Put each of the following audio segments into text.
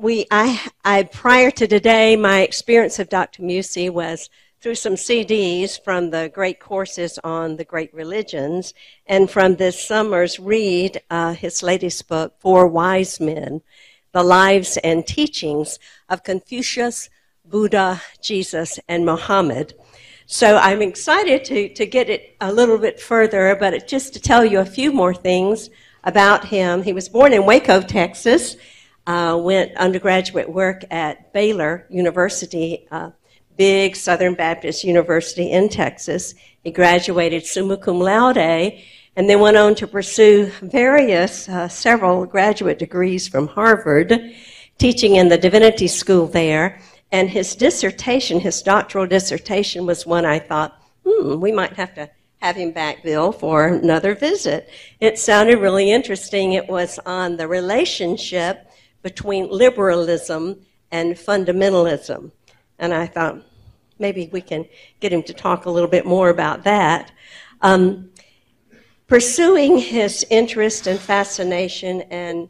we, I, I, prior to today, my experience of Dr. Muesse was through some CDs from the great courses on the great religions, and from this summer's read, uh, his latest book, Four Wise Men, The Lives and Teachings of Confucius, Buddha, Jesus, and Muhammad. So I'm excited to, to get it a little bit further, but just to tell you a few more things about him. He was born in Waco, Texas, uh, went undergraduate work at Baylor University, big Southern Baptist University in Texas. He graduated summa cum laude and then went on to pursue various, uh, several graduate degrees from Harvard, teaching in the divinity school there. And his dissertation, his doctoral dissertation, was one I thought, hmm, we might have to have him back, Bill, for another visit. It sounded really interesting. It was on the relationship between liberalism and fundamentalism. And I thought, maybe we can get him to talk a little bit more about that. Um, pursuing his interest and fascination and,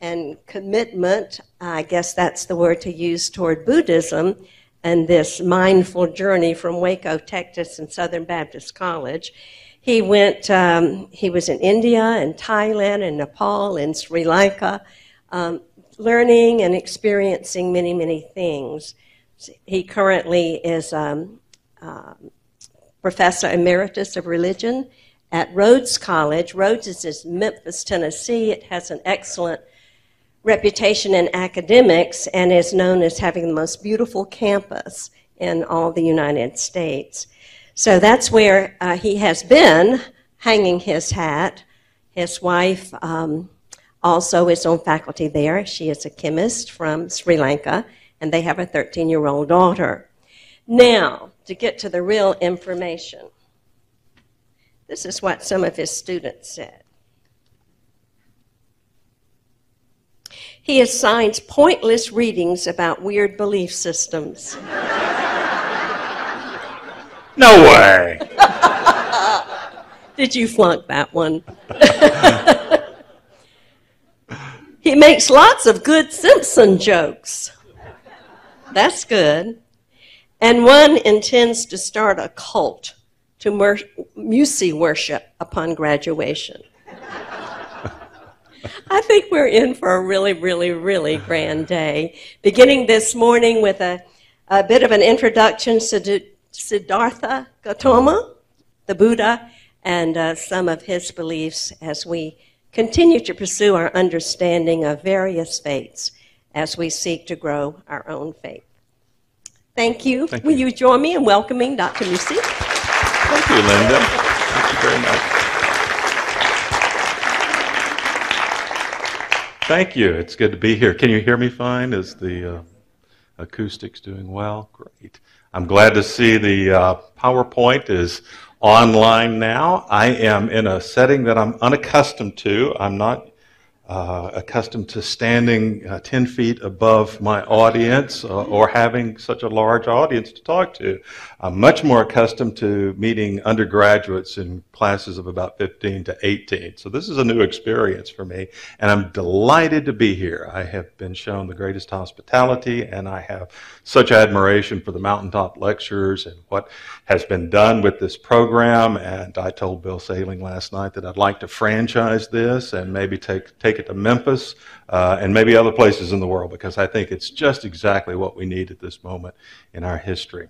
and commitment, I guess that's the word to use toward Buddhism, and this mindful journey from Waco, Texas, and Southern Baptist College. He went, um, he was in India and Thailand and Nepal and Sri Lanka, um, learning and experiencing many, many things. He currently is um, uh, professor emeritus of religion at Rhodes College. Rhodes is in Memphis, Tennessee. It has an excellent reputation in academics and is known as having the most beautiful campus in all the United States. So that's where uh, he has been hanging his hat. His wife um, also is on faculty there. She is a chemist from Sri Lanka and they have a 13 year old daughter. Now, to get to the real information, this is what some of his students said. He assigns pointless readings about weird belief systems. No way. Did you flunk that one? makes lots of good Simpson jokes. That's good. And one intends to start a cult to mer- Muesse worship upon graduation. I think we're in for a really, really, really grand day. Beginning this morning with a, a bit of an introduction to Siddhartha Gautama, the Buddha, and uh, some of his beliefs as we continue to pursue our understanding of various faiths as we seek to grow our own faith. Thank you. Thank Will you. you join me in welcoming Dr. Muesse? Thank you, Linda. Thank you very much. Thank you. It's good to be here. Can you hear me fine? Is the uh, acoustics doing well? Great. I'm glad to see the uh, PowerPoint is online now. I am in a setting that I'm unaccustomed to. I'm not uh, accustomed to standing uh, 10 feet above my audience uh, or having such a large audience to talk to. I'm much more accustomed to meeting undergraduates in classes of about 15 to 18. So this is a new experience for me, and I'm delighted to be here. I have been shown the greatest hospitality, and I have such admiration for the mountaintop lectures and what has been done with this program. And I told Bill Sailing last night that I'd like to franchise this and maybe take take it to Memphis uh, and maybe other places in the world because I think it's just exactly what we need at this moment in our history.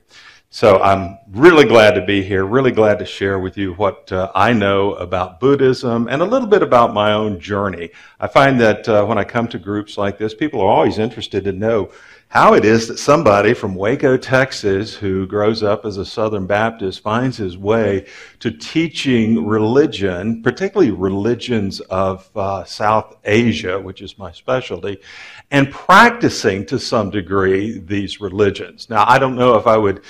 So I'm really glad to be here, really glad to share with you what uh, I know about Buddhism and a little bit about my own journey. I find that uh, when I come to groups like this, people are always interested to know how it is that somebody from Waco, Texas, who grows up as a Southern Baptist, finds his way to teaching religion, particularly religions of uh, South Asia, which is my specialty, and practicing to some degree these religions. Now, I don't know if I would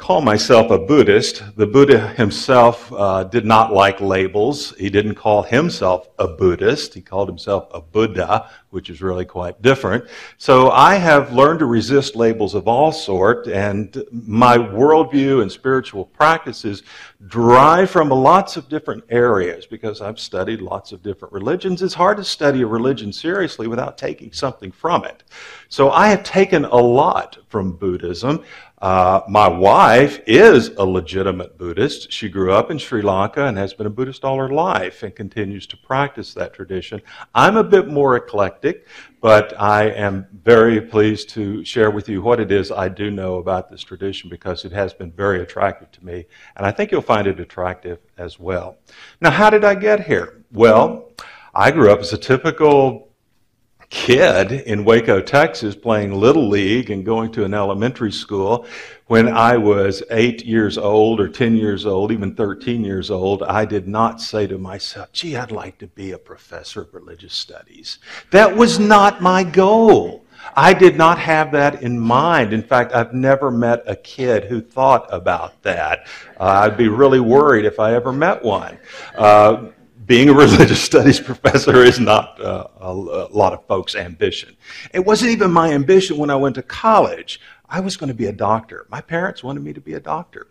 call myself a Buddhist. The Buddha himself uh, did not like labels. He didn't call himself a Buddhist. He called himself a Buddha, which is really quite different. So I have learned to resist labels of all sort, and my worldview and spiritual practices derive from lots of different areas because I've studied lots of different religions. It's hard to study a religion seriously without taking something from it. So I have taken a lot from Buddhism. Uh, my wife is a legitimate Buddhist. She grew up in Sri Lanka and has been a Buddhist all her life and continues to practice that tradition. I'm a bit more eclectic, but I am very pleased to share with you what it is I do know about this tradition because it has been very attractive to me, and I think you'll find it attractive as well. Now, how did I get here? Well, I grew up as a typical kid in Waco, Texas, playing Little League and going to an elementary school. When I was eight years old or 10 years old, even 13 years old, I did not say to myself, gee, I'd like to be a professor of religious studies. That was not my goal. I did not have that in mind. In fact, I've never met a kid who thought about that. Uh, I'd be really worried if I ever met one. Uh, being a religious studies professor is not uh, a, lot of folks' ambition. It wasn't even my ambition when I went to college. I was going to be a doctor. My parents wanted me to be a doctor.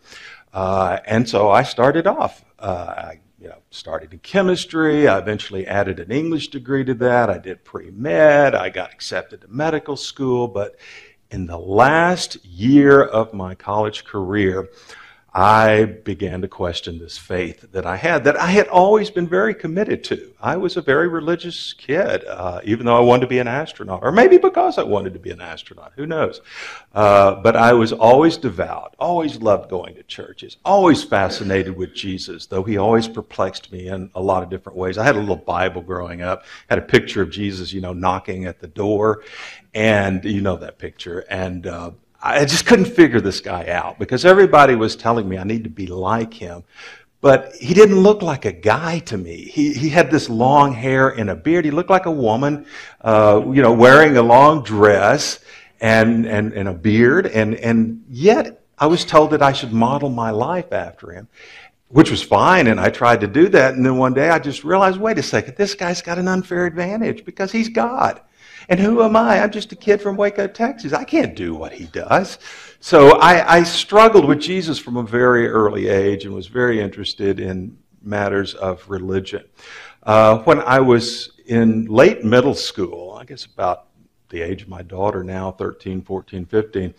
Uh, and so I started off. Uh, I you know, started in chemistry. I eventually added an English degree to that. I did pre med. I got accepted to medical school. But in the last year of my college career, I began to question this faith that I had, that I had always been very committed to. I was a very religious kid, uh, even though I wanted to be an astronaut, or maybe because I wanted to be an astronaut, who knows. Uh, but I was always devout, always loved going to churches, always fascinated with Jesus, though he always perplexed me in a lot of different ways. I had a little Bible growing up, had a picture of Jesus, you know, knocking at the door, and you know that picture, and uh, I just couldn't figure this guy out because everybody was telling me I need to be like him. But he didn't look like a guy to me. He, he had this long hair and a beard. He looked like a woman, uh, you know, wearing a long dress and, and, and a beard. And, and yet I was told that I should model my life after him, which was fine. And I tried to do that. And then one day I just realized, wait a second, this guy's got an unfair advantage because he's God. And who am I? I'm just a kid from Waco, Texas. I can't do what he does. So I, I struggled with Jesus from a very early age and was very interested in matters of religion. Uh, when I was in late middle school, I guess about the age of my daughter now, 13, 14, 15,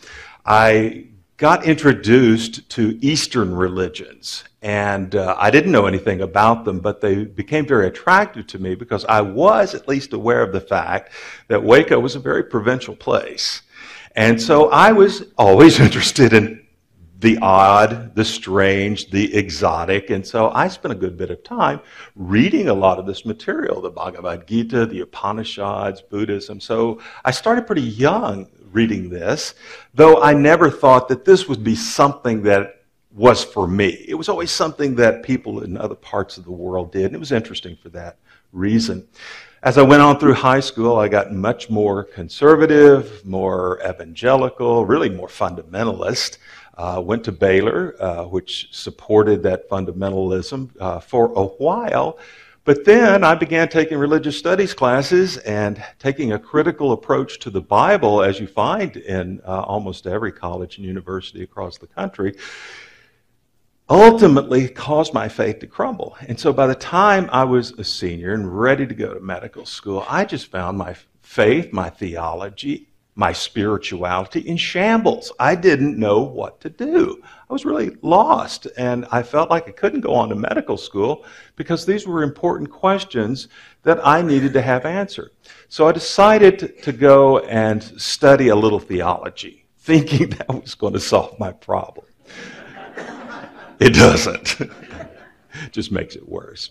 I got introduced to Eastern religions. And uh, I didn't know anything about them, but they became very attractive to me because I was at least aware of the fact that Waco was a very provincial place. And so I was always interested in the odd, the strange, the exotic. And so I spent a good bit of time reading a lot of this material, the Bhagavad Gita, the Upanishads, Buddhism. So I started pretty young reading this, though I never thought that this would be something that was for me. It was always something that people in other parts of the world did, and it was interesting for that reason. As I went on through high school, I got much more conservative, more evangelical, really more fundamentalist. Uh, went to Baylor, uh, which supported that fundamentalism uh, for a while. But then I began taking religious studies classes and taking a critical approach to the Bible, as you find in uh, almost every college and university across the country, ultimately caused my faith to crumble. And so by the time I was a senior and ready to go to medical school, I just found my faith, my theology, my spirituality in shambles. I didn't know what to do. I was really lost, and I felt like I couldn't go on to medical school because these were important questions that I needed to have answered. So I decided to go and study a little theology, thinking that was going to solve my problem. It doesn't. just makes it worse.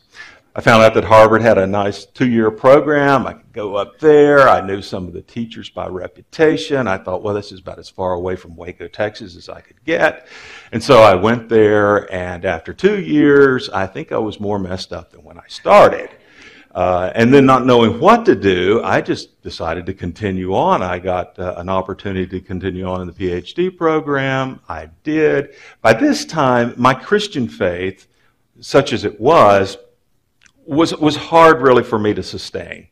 I found out that Harvard had a nice two year program. I could go up there. I knew some of the teachers by reputation. I thought, well, this is about as far away from Waco, Texas as I could get. And so I went there, and after two years, I think I was more messed up than when I started. Uh, and then not knowing what to do, I just decided to continue on. I got uh, an opportunity to continue on in the PhD program. I did. By this time, my Christian faith, such as it was, was, was hard really for me to sustain.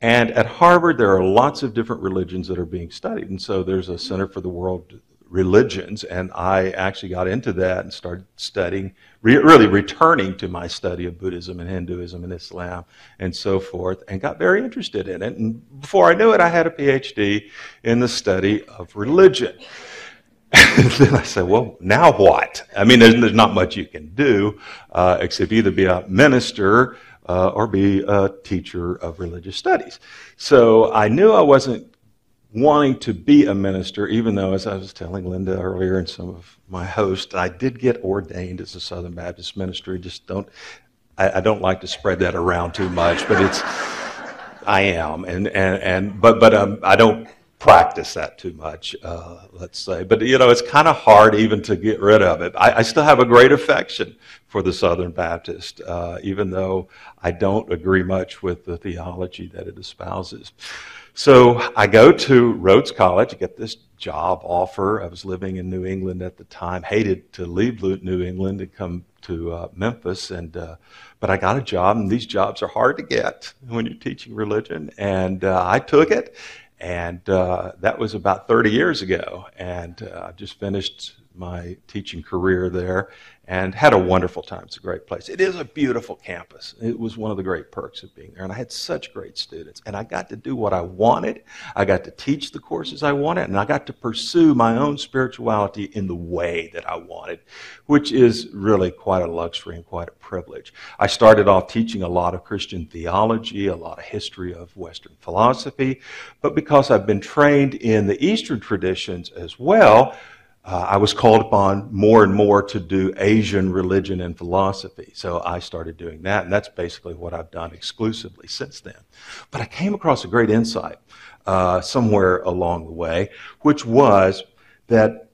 And at Harvard, there are lots of different religions that are being studied. And so there's a Center for the World religions, and I actually got into that and started studying, re- really returning to my study of Buddhism and Hinduism and Islam and so forth, and got very interested in it. And before I knew it, I had a PhD in the study of religion. then I said, well, now what? I mean, there's, there's not much you can do uh, except either be a minister uh, or be a teacher of religious studies. So I knew I wasn't wanting to be a minister, even though, as I was telling Linda earlier and some of my hosts, I did get ordained as a Southern Baptist minister. Just don't, I, I don't like to spread that around too much, but it's, I am, and and and but but um, I don't practice that too much, uh, let's say. But you know, it's kind of hard even to get rid of it. I, I, still have a great affection for the Southern Baptist, uh, even though I don't agree much with the theology that it espouses. So I go to Rhodes College, get this job offer. I was living in New England at the time, hated to leave New England and come to uh, Memphis, and uh, but I got a job, and these jobs are hard to get when you're teaching religion, and uh, I took it, and uh, that was about 30 years ago, and uh, I just finished my teaching career there and had a wonderful time. It's a great place. It is a beautiful campus. It was one of the great perks of being there. And I had such great students. And I got to do what I wanted. I got to teach the courses I wanted. And I got to pursue my own spirituality in the way that I wanted, which is really quite a luxury and quite a privilege. I started off teaching a lot of Christian theology, a lot of history of Western philosophy. But because I've been trained in the Eastern traditions as well, uh, I was called upon more and more to do Asian religion and philosophy. So I started doing that, and that's basically what I've done exclusively since then. But I came across a great insight uh, somewhere along the way, which was that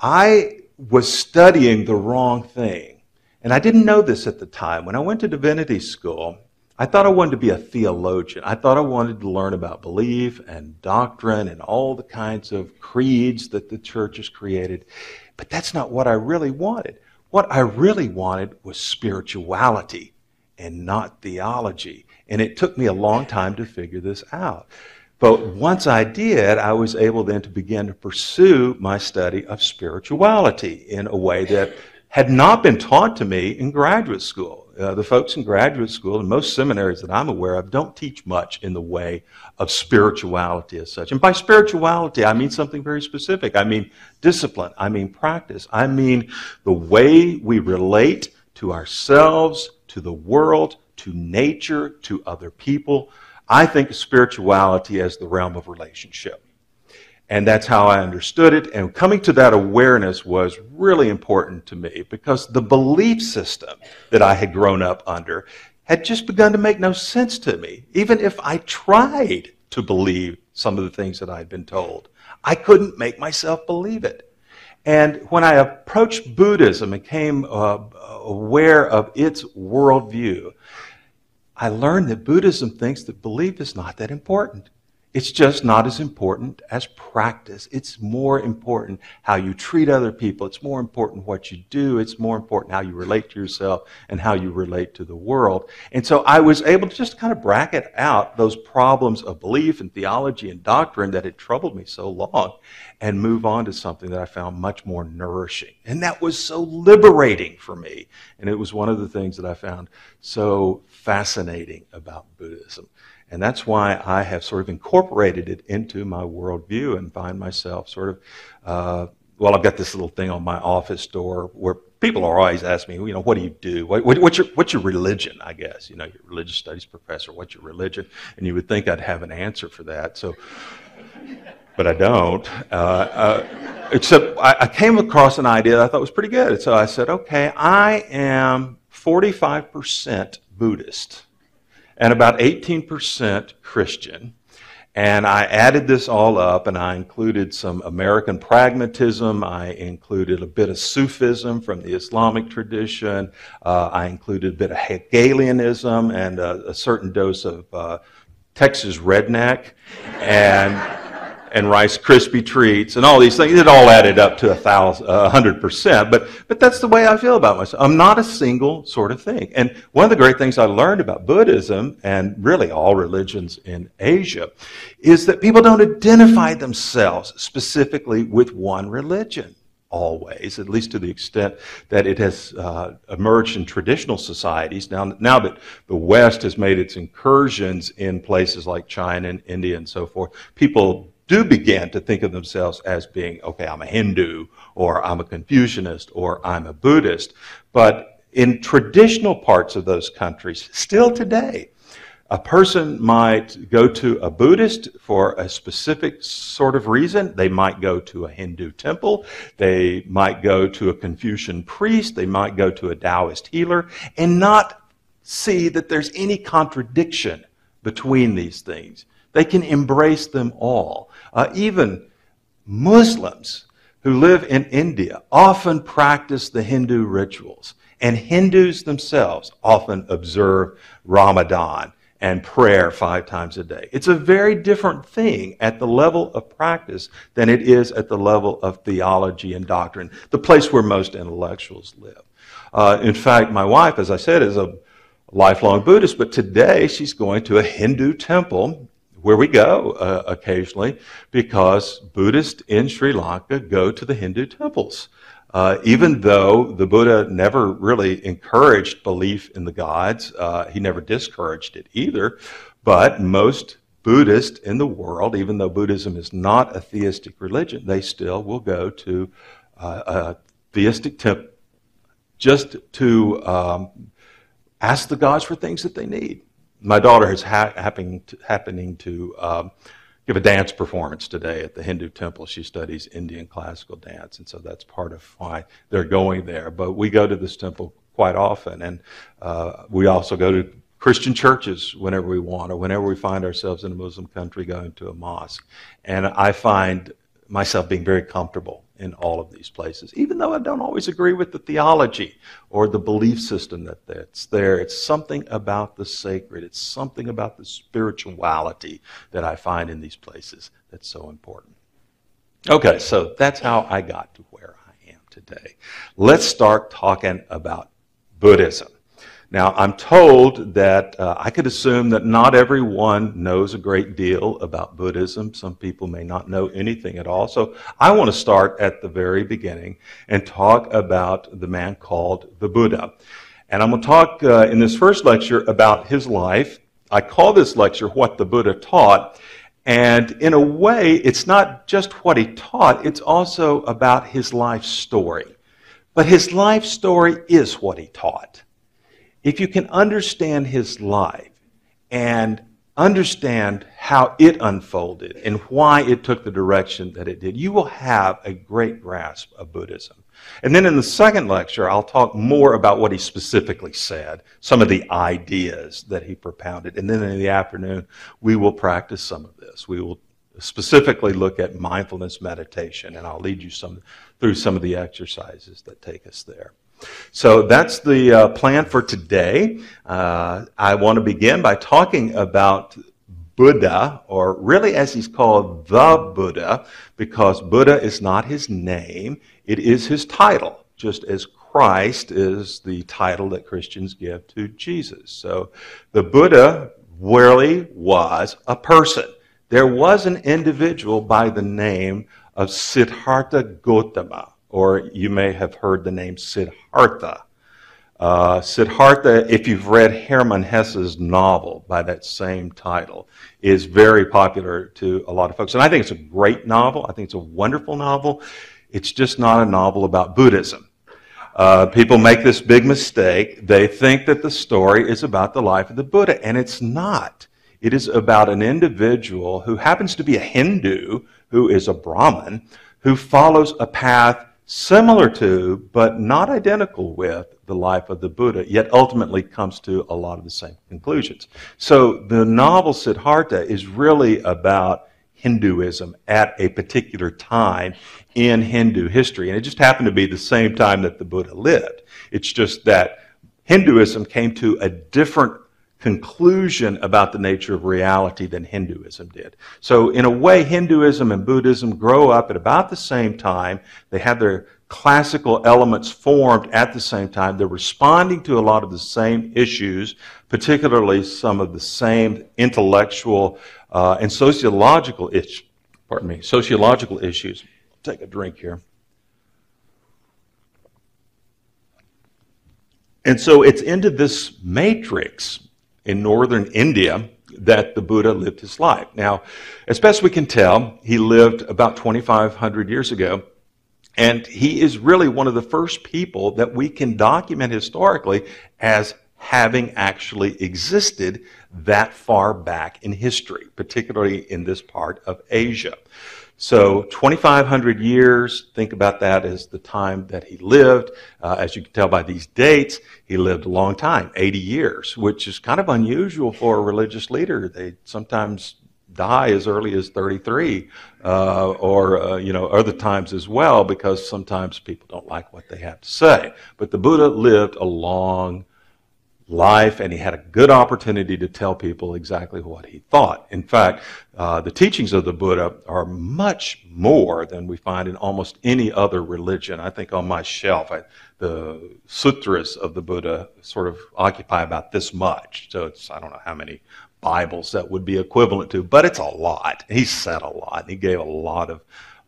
I was studying the wrong thing. And I didn't know this at the time. When I went to divinity school, I thought I wanted to be a theologian. I thought I wanted to learn about belief and doctrine and all the kinds of creeds that the church has created. But that's not what I really wanted. What I really wanted was spirituality and not theology. And it took me a long time to figure this out. But once I did, I was able then to begin to pursue my study of spirituality in a way that had not been taught to me in graduate school. Uh, the folks in graduate school and most seminaries that I'm aware of don't teach much in the way of spirituality as such. And by spirituality, I mean something very specific. I mean discipline. I mean practice. I mean the way we relate to ourselves, to the world, to nature, to other people. I think of spirituality as the realm of relationship. And that's how I understood it. And coming to that awareness was really important to me because the belief system that I had grown up under had just begun to make no sense to me. Even if I tried to believe some of the things that I had been told, I couldn't make myself believe it. And when I approached Buddhism and became uh, aware of its worldview, I learned that Buddhism thinks that belief is not that important. It's just not as important as practice. It's more important how you treat other people. It's more important what you do. It's more important how you relate to yourself and how you relate to the world. And so I was able to just kind of bracket out those problems of belief and theology and doctrine that had troubled me so long and move on to something that I found much more nourishing. And that was so liberating for me. And it was one of the things that I found so fascinating about Buddhism. And that's why I have sort of incorporated it into my worldview and find myself sort of, uh, well, I've got this little thing on my office door where people are always asking me, you know, what do you do? What, what, what's, your, what's your religion, I guess? You know, your religious studies professor, what's your religion? And you would think I'd have an answer for that. So, but I don't. Uh, uh, except I, I came across an idea that I thought was pretty good. So I said, okay, I am 45% Buddhist and about 18% Christian. And I added this all up and I included some American pragmatism. I included a bit of Sufism from the Islamic tradition. Uh, I included a bit of Hegelianism and a, a certain dose of uh, Texas redneck. And and Rice Krispie treats and all these things. It all added up to a thousand, a hundred percent. But but that's the way I feel about myself. I'm not a single sort of thing. And one of the great things I learned about Buddhism and really all religions in Asia is that people don't identify themselves specifically with one religion always, at least to the extent that it has uh, emerged in traditional societies. Now, now that the West has made its incursions in places like China and India and so forth, people do begin to think of themselves as being, okay, I'm a Hindu, or I'm a Confucianist, or I'm a Buddhist. But in traditional parts of those countries, still today, a person might go to a Buddhist for a specific sort of reason. They might go to a Hindu temple. They might go to a Confucian priest. They might go to a Taoist healer and not see that there's any contradiction between these things. They can embrace them all. Uh, even Muslims who live in India often practice the Hindu rituals, and Hindus themselves often observe Ramadan and prayer five times a day. It's a very different thing at the level of practice than it is at the level of theology and doctrine, the place where most intellectuals live. Uh, in fact, my wife, as I said, is a lifelong Buddhist, but today she's going to a Hindu temple where we go uh, occasionally because Buddhists in Sri Lanka go to the Hindu temples. Uh, even though the Buddha never really encouraged belief in the gods, uh, he never discouraged it either. But most Buddhists in the world, even though Buddhism is not a theistic religion, they still will go to uh, a theistic temple just to um, ask the gods for things that they need my daughter is ha- happening to, happening to um, give a dance performance today at the Hindu temple. She studies Indian classical dance, and so that's part of why they're going there. But we go to this temple quite often, and uh, we also go to Christian churches whenever we want, or whenever we find ourselves in a Muslim country going to a mosque. And I find myself being very comfortable in all of these places, even though I don't always agree with the theology or the belief system that that's there. It's something about the sacred, it's something about the spirituality that I find in these places that's so important. Okay, so that's how I got to where I am today. Let's start talking about Buddhism. Now, I'm told that uh, I could assume that not everyone knows a great deal about Buddhism. Some people may not know anything at all. So I want to start at the very beginning and talk about the man called the Buddha. And I'm going to talk uh, in this first lecture about his life. I call this lecture What the Buddha Taught. And in a way, it's not just what he taught, it's also about his life story. But his life story is what he taught if you can understand his life and understand how it unfolded and why it took the direction that it did, you will have a great grasp of Buddhism. And then in the second lecture, I'll talk more about what he specifically said, some of the ideas that he propounded. And then in the afternoon, we will practice some of this. We will specifically look at mindfulness meditation, and I'll lead you some, through some of the exercises that take us there. So that's the uh, plan for today. Uh, I want to begin by talking about Buddha, or really as he's called, the Buddha, because Buddha is not his name, it is his title, just as Christ is the title that Christians give to Jesus. So the Buddha really was a person. There was an individual by the name of Siddhartha Gautama or you may have heard the name Siddhartha. Uh, Siddhartha, if you've read Hermann Hesse's novel by that same title, is very popular to a lot of folks. And I think it's a great novel. I think it's a wonderful novel. It's just not a novel about Buddhism. Uh, people make this big mistake. They think that the story is about the life of the Buddha, and it's not. It is about an individual who happens to be a Hindu, who is a Brahmin, who follows a path similar to, but not identical with, the life of the Buddha, yet ultimately comes to a lot of the same conclusions. So the novel Siddhartha is really about Hinduism at a particular time in Hindu history. And it just happened to be the same time that the Buddha lived. It's just that Hinduism came to a different conclusion about the nature of reality than Hinduism did. So, in a way, Hinduism and Buddhism grow up at about the same time. They have their classical elements formed at the same time. They're responding to a lot of the same issues, particularly some of the same intellectual uh, and sociological issues. Pardon me, sociological issues. Take a drink here. And so it's into this matrix in northern India that the Buddha lived his life. Now, as best we can tell, he lived about 2,500 years ago, and he is really one of the first people that we can document historically as having actually existed that far back in history, particularly in this part of Asia. So 2,500 years, think about that as the time that he lived. Uh, as you can tell by these dates, he lived a long time, 80 years, which is kind of unusual for a religious leader. They sometimes die as early as 33, uh, or, uh, you know, other times as well, because sometimes people don't like what they have to say. But the Buddha lived a long life, and he had a good opportunity to tell people exactly what he thought. In fact, uh, the teachings of the Buddha are much more than we find in almost any other religion. I think on my shelf, I, the sutras of the Buddha sort of occupy about this much. So it's, I don't know how many Bibles that would be equivalent to, but it's a lot. He said a lot. He gave a lot of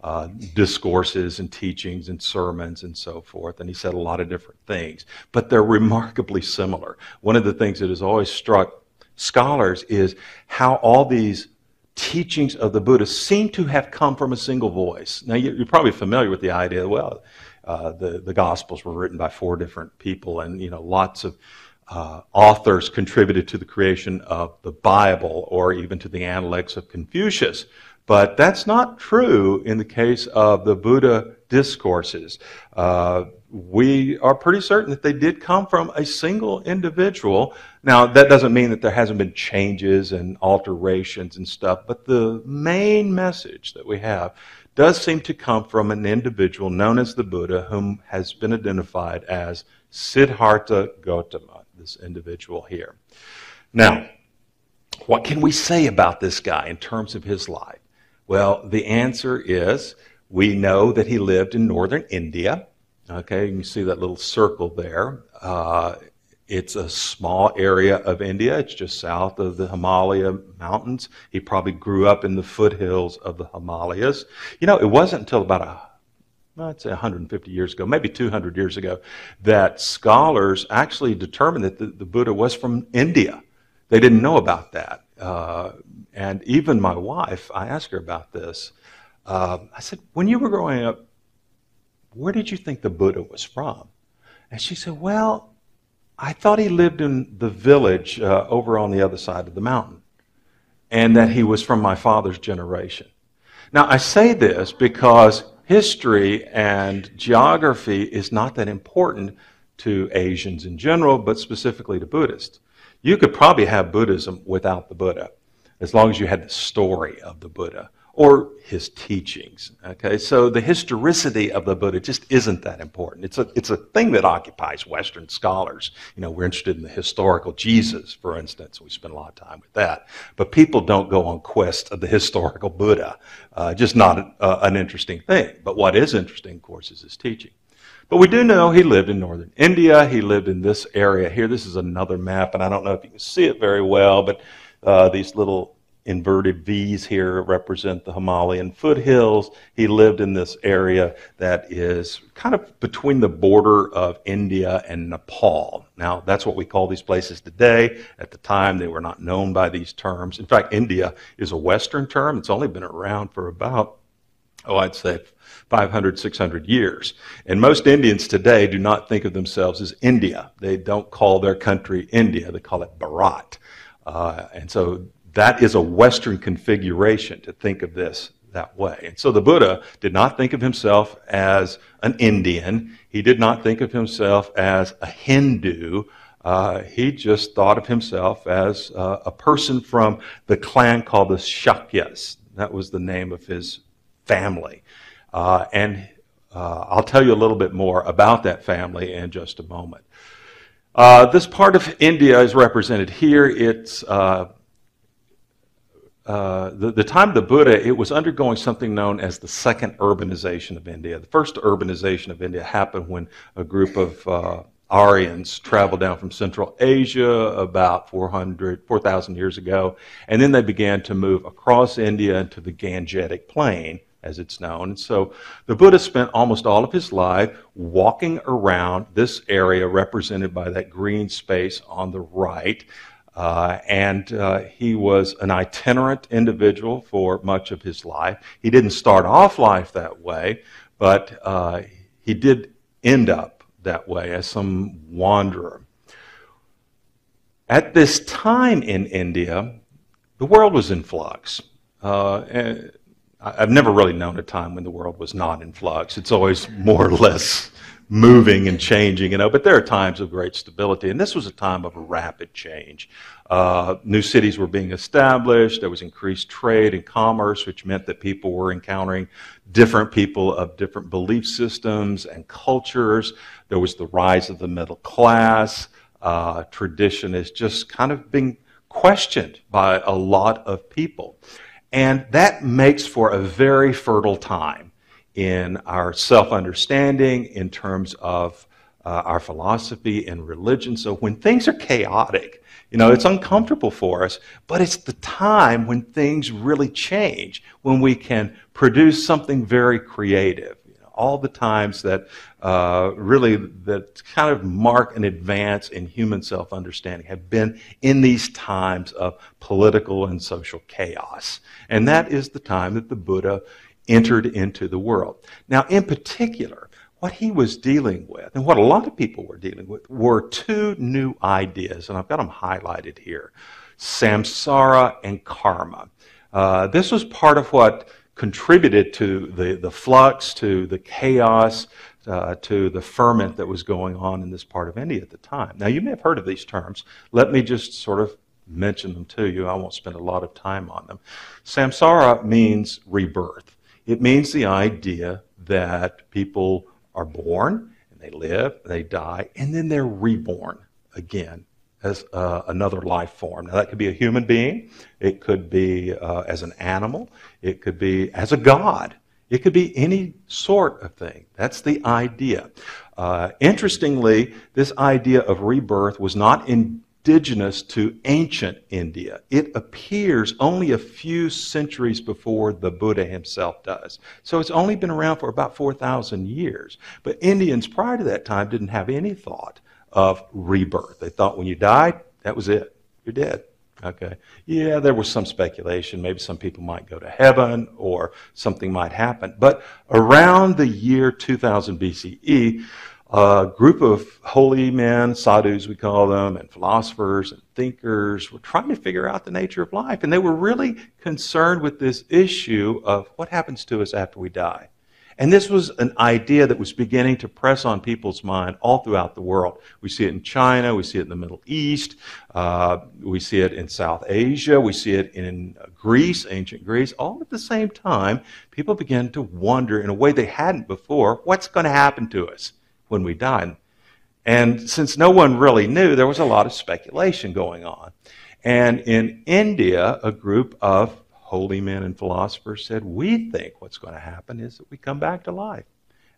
uh, discourses and teachings and sermons and so forth. And he said a lot of different things, but they're remarkably similar. One of the things that has always struck scholars is how all these teachings of the Buddha seem to have come from a single voice. Now, you're probably familiar with the idea, well, uh, the, the Gospels were written by four different people, and, you know, lots of uh, authors contributed to the creation of the Bible or even to the Analects of Confucius. But that's not true in the case of the Buddha discourses. Uh, we are pretty certain that they did come from a single individual. Now, that doesn't mean that there hasn't been changes and alterations and stuff, but the main message that we have does seem to come from an individual known as the Buddha, whom has been identified as Siddhartha Gautama, this individual here. Now, what can we say about this guy in terms of his life? Well, the answer is we know that he lived in northern India. Okay, you can see that little circle there. Uh, it's a small area of India. It's just south of the Himalaya mountains. He probably grew up in the foothills of the Himalayas. You know, it wasn't until about a I'd say 150 years ago, maybe 200 years ago, that scholars actually determined that the, the Buddha was from India. They didn't know about that. Uh, and even my wife, I asked her about this. Uh, I said, When you were growing up, where did you think the Buddha was from? And she said, Well, I thought he lived in the village uh, over on the other side of the mountain, and that he was from my father's generation. Now, I say this because history and geography is not that important to Asians in general, but specifically to Buddhists. You could probably have Buddhism without the Buddha as long as you had the story of the Buddha or his teachings. Okay, so the historicity of the Buddha just isn't that important. It's a, it's a thing that occupies Western scholars. You know, we're interested in the historical Jesus, for instance. We spend a lot of time with that. But people don't go on quest of the historical Buddha. Uh, just not a, an interesting thing. But what is interesting, of course, is his teaching. But we do know he lived in northern India. He lived in this area here. This is another map, and I don't know if you can see it very well, but uh, these little inverted V's here represent the Himalayan foothills. He lived in this area that is kind of between the border of India and Nepal. Now, that's what we call these places today. At the time, they were not known by these terms. In fact, India is a Western term. It's only been around for about, oh, I'd say 500, 600 years. And most Indians today do not think of themselves as India. They don't call their country India. They call it Bharat. Uh, and so that is a Western configuration to think of this that way. And so the Buddha did not think of himself as an Indian. He did not think of himself as a Hindu. Uh, he just thought of himself as uh, a person from the clan called the Shakyas. That was the name of his family. Uh, and uh, I'll tell you a little bit more about that family in just a moment. Uh, this part of India is represented here. It's uh, uh, the, the time of the Buddha, it was undergoing something known as the second urbanization of India. The first urbanization of India happened when a group of uh, Aryans traveled down from Central Asia about 400, 4,000 years ago, and then they began to move across India into the Gangetic Plain, as it's known. And so the Buddha spent almost all of his life walking around this area represented by that green space on the right. Uh, and uh, he was an itinerant individual for much of his life. He didn't start off life that way, but uh, he did end up that way as some wanderer. At this time in India, the world was in flux. Uh, I've never really known a time when the world was not in flux. It's always more or less moving and changing, you know, but there are times of great stability. And this was a time of rapid change. Uh, new cities were being established. There was increased trade and commerce, which meant that people were encountering different people of different belief systems and cultures. There was the rise of the middle class. Uh, tradition is just kind of being questioned by a lot of people. And that makes for a very fertile time in our self understanding, in terms of uh, our philosophy and religion. So when things are chaotic, you know, it's uncomfortable for us, but it's the time when things really change, when we can produce something very creative all the times that uh, really that kind of mark an advance in human self-understanding have been in these times of political and social chaos. And that is the time that the Buddha entered into the world. Now, in particular, what he was dealing with, and what a lot of people were dealing with, were two new ideas, and I've got them highlighted here samsara and karma. Uh, this was part of what contributed to the, the flux, to the chaos, uh, to the ferment that was going on in this part of India at the time. Now, you may have heard of these terms. Let me just sort of mention them to you. I won't spend a lot of time on them. Samsara means rebirth. It means the idea that people are born and they live, they die, and then they're reborn again as uh, another life form. Now, that could be a human being, it could be uh, as an animal, it could be as a god, it could be any sort of thing. That's the idea. Uh, interestingly, this idea of rebirth was not indigenous to ancient India. It appears only a few centuries before the Buddha himself does. So it's only been around for about 4,000 years. But Indians prior to that time didn't have any thought of rebirth. They thought when you died, that was it. You're dead. Okay. Yeah, there was some speculation. Maybe some people might go to heaven or something might happen. But around the year 2000 BCE, a group of holy men, sadhus we call them, and philosophers and thinkers were trying to figure out the nature of life. And they were really concerned with this issue of what happens to us after we die. And this was an idea that was beginning to press on people's mind all throughout the world. We see it in China, we see it in the Middle East, uh, we see it in South Asia, we see it in Greece, ancient Greece. All at the same time, people began to wonder in a way they hadn't before what's going to happen to us when we die? And since no one really knew, there was a lot of speculation going on. And in India, a group of holy men and philosophers said, We think what's going to happen is that we come back to life.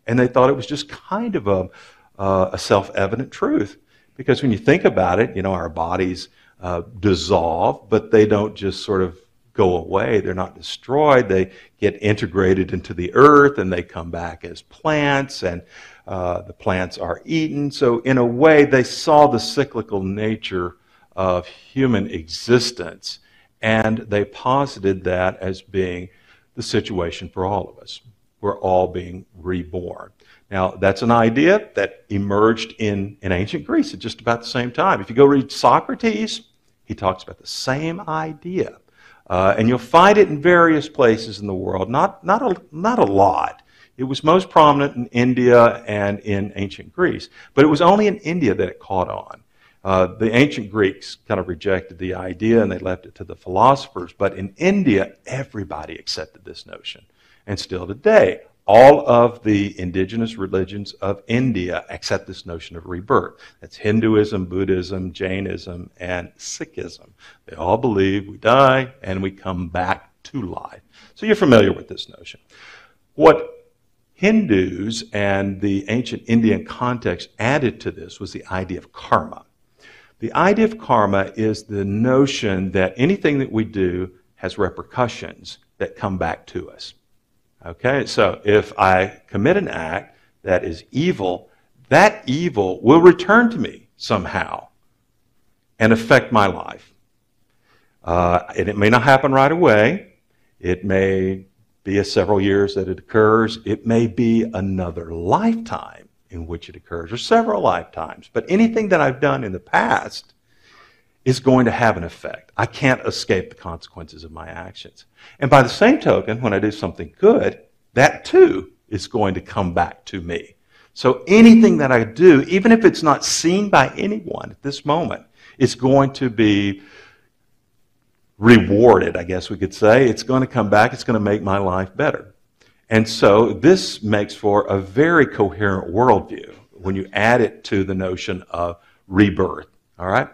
And they thought it was just kind of a, uh, a self evident truth. Because when you think about it, you know, our bodies uh, dissolve, but they don't just sort of go away. They're not destroyed. They get integrated into the earth and they come back as plants, and uh, the plants are eaten. So, in a way, they saw the cyclical nature of human existence and they posited that as being the situation for all of us. We're all being reborn. Now, that's an idea that emerged in, in ancient Greece at just about the same time. If you go read Socrates, he talks about the same idea Uh, and you'll find it in various places in the world, not, not, a, not a lot. It was most prominent in India and in ancient Greece, but it was only in India that it caught on. Uh, the ancient Greeks kind of rejected the idea and they left it to the philosophers, but in India, everybody accepted this notion. And still today, all of the indigenous religions of India accept this notion of rebirth. That's Hinduism, Buddhism, Jainism, and Sikhism. They all believe we die and we come back to life. So you're familiar with this notion. What Hindus and the ancient Indian context added to this was the idea of karma. The idea of karma is the notion that anything that we do has repercussions that come back to us. Okay, so if I commit an act that is evil, that evil will return to me somehow and affect my life. Uh, and it may not happen right away. It may be a several years that it occurs. It may be another lifetime in which it occurs, or several lifetimes. But anything that I've done in the past is going to have an effect. I can't escape the consequences of my actions. And by the same token, when I do something good, that too is going to come back to me. So anything that I do, even if it's not seen by anyone at this moment, is going to be rewarded, I guess we could say. It's going to come back, it's going to make my life better. And so this makes for a very coherent worldview when you add it to the notion of rebirth. All right?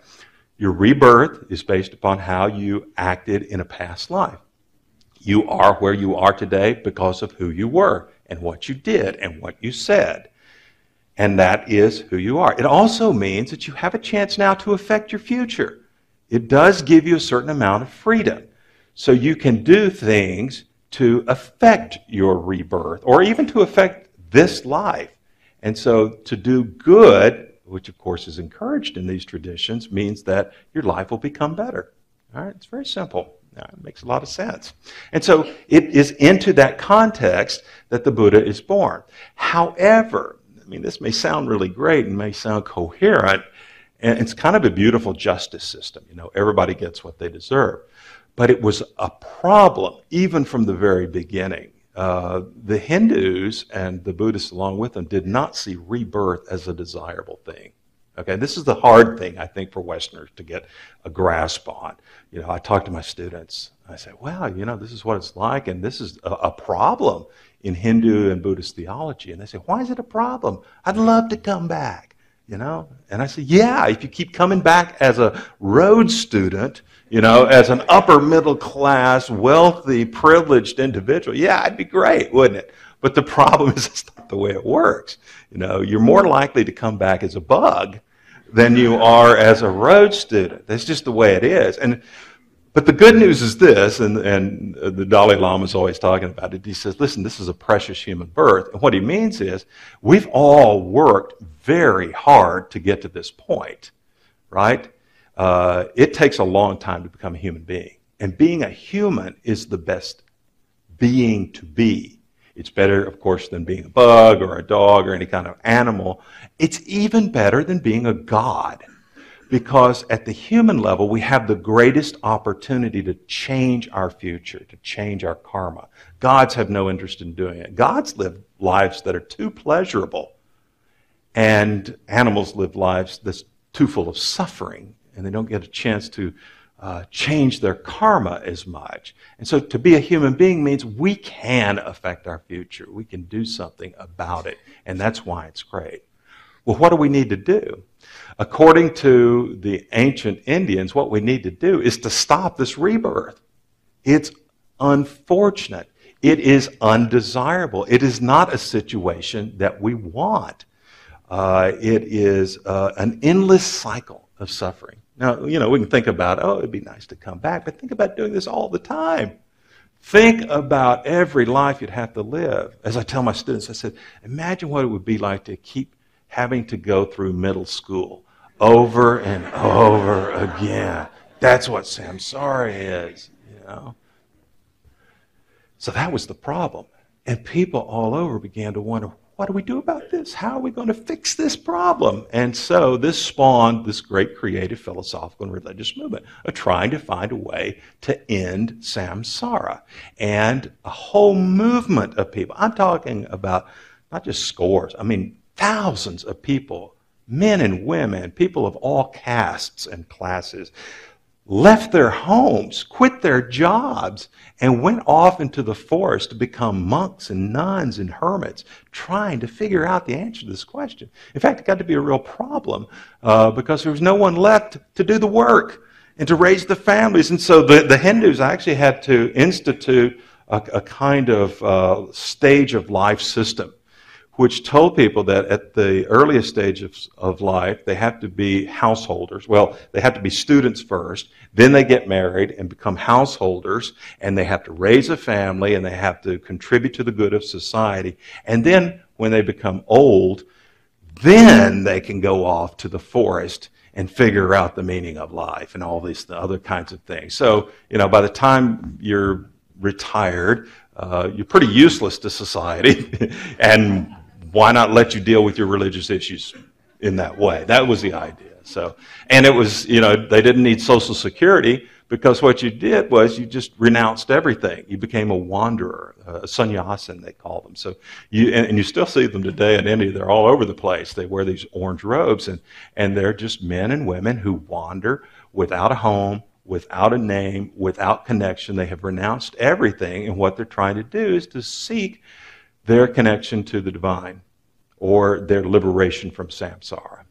Your rebirth is based upon how you acted in a past life. You are where you are today because of who you were and what you did and what you said. And that is who you are. It also means that you have a chance now to affect your future. It does give you a certain amount of freedom. So you can do things to affect your rebirth or even to affect this life. And so to do good which of course is encouraged in these traditions, means that your life will become better. All right, it's very simple. it makes a lot of sense. And so it is into that context that the Buddha is born. However, I mean, this may sound really great and may sound coherent, and it's kind of a beautiful justice system. You know, everybody gets what they deserve. But it was a problem even from the very beginning. Uh, the Hindus and the Buddhists along with them did not see rebirth as a desirable thing. Okay, this is the hard thing I think for Westerners to get a grasp on. You know, I talk to my students. I say, "Well, you know, this is what it's like, and this is a, a problem in Hindu and Buddhist theology." And they say, "Why is it a problem? I'd love to come back." You know, and I say, "Yeah, if you keep coming back as a Rhodes student, you know, as an upper middle class, wealthy, privileged individual, yeah, it'd be great, wouldn't it? But the problem is it's not the way it works. You know, you're more likely to come back as a bug than you are as a Rhodes student. That's just the way it is. And but the good news is this, and, and the Dalai Lama is always talking about it. He says, listen, this is a precious human birth. And what he means is, we've all worked very hard to get to this point, right? Uh, it takes a long time to become a human being. And being a human is the best being to be. It's better, of course, than being a bug or a dog or any kind of animal. It's even better than being a god. Because at the human level, we have the greatest opportunity to change our future, to change our karma. Gods have no interest in doing it. Gods live lives that are too pleasurable, and animals live lives that's too full of suffering and they don't get a chance to uh, change their karma as much. And so to be a human being means we can affect our future. We can do something about it. And that's why it's great. Well, what do we need to do? According to the ancient Indians, what we need to do is to stop this rebirth. It's unfortunate. It is undesirable. It is not a situation that we want. Uh, it is uh, an endless cycle of suffering. Now, you know, we can think about, oh, it'd be nice to come back, but think about doing this all the time. Think about every life you'd have to live. As I tell my students, I said, imagine what it would be like to keep having to go through middle school over and over again. That's what samsara is, you know. So that was the problem. And people all over began to wonder, what do we do about this? How are we going to fix this problem? And so this spawned this great creative philosophical and religious movement of trying to find a way to end samsara. And a whole movement of people, I'm talking about not just scores, I mean thousands of people, men and women, people of all castes and classes, left their homes, quit their jobs, and went off into the forest to become monks and nuns and hermits, trying to figure out the answer to this question. In fact, it got to be a real problem uh, because there was no one left to do the work and to raise the families. And so the, the Hindus actually had to institute a, a kind of uh, stage of life system which told people that at the earliest stage of, of life, they have to be householders. Well, they have to be students first, then they get married and become householders, and they have to raise a family, and they have to contribute to the good of society. And then, when they become old, then they can go off to the forest and figure out the meaning of life and all these other kinds of things. So, you know, by the time you're retired, uh, you're pretty useless to society, and why not let you deal with your religious issues in that way? That was the idea. So, and it was, you know, they didn't need Social Security because what you did was you just renounced everything. You became a wanderer, uh, a sannyasin, they call them. So you, and, and, you still see them today in India. They're all over the place. They wear these orange robes, and, and they're just men and women who wander without a home, without a name, without connection. They have renounced everything, and what they're trying to do is to seek their connection to the divine or their liberation from samsara.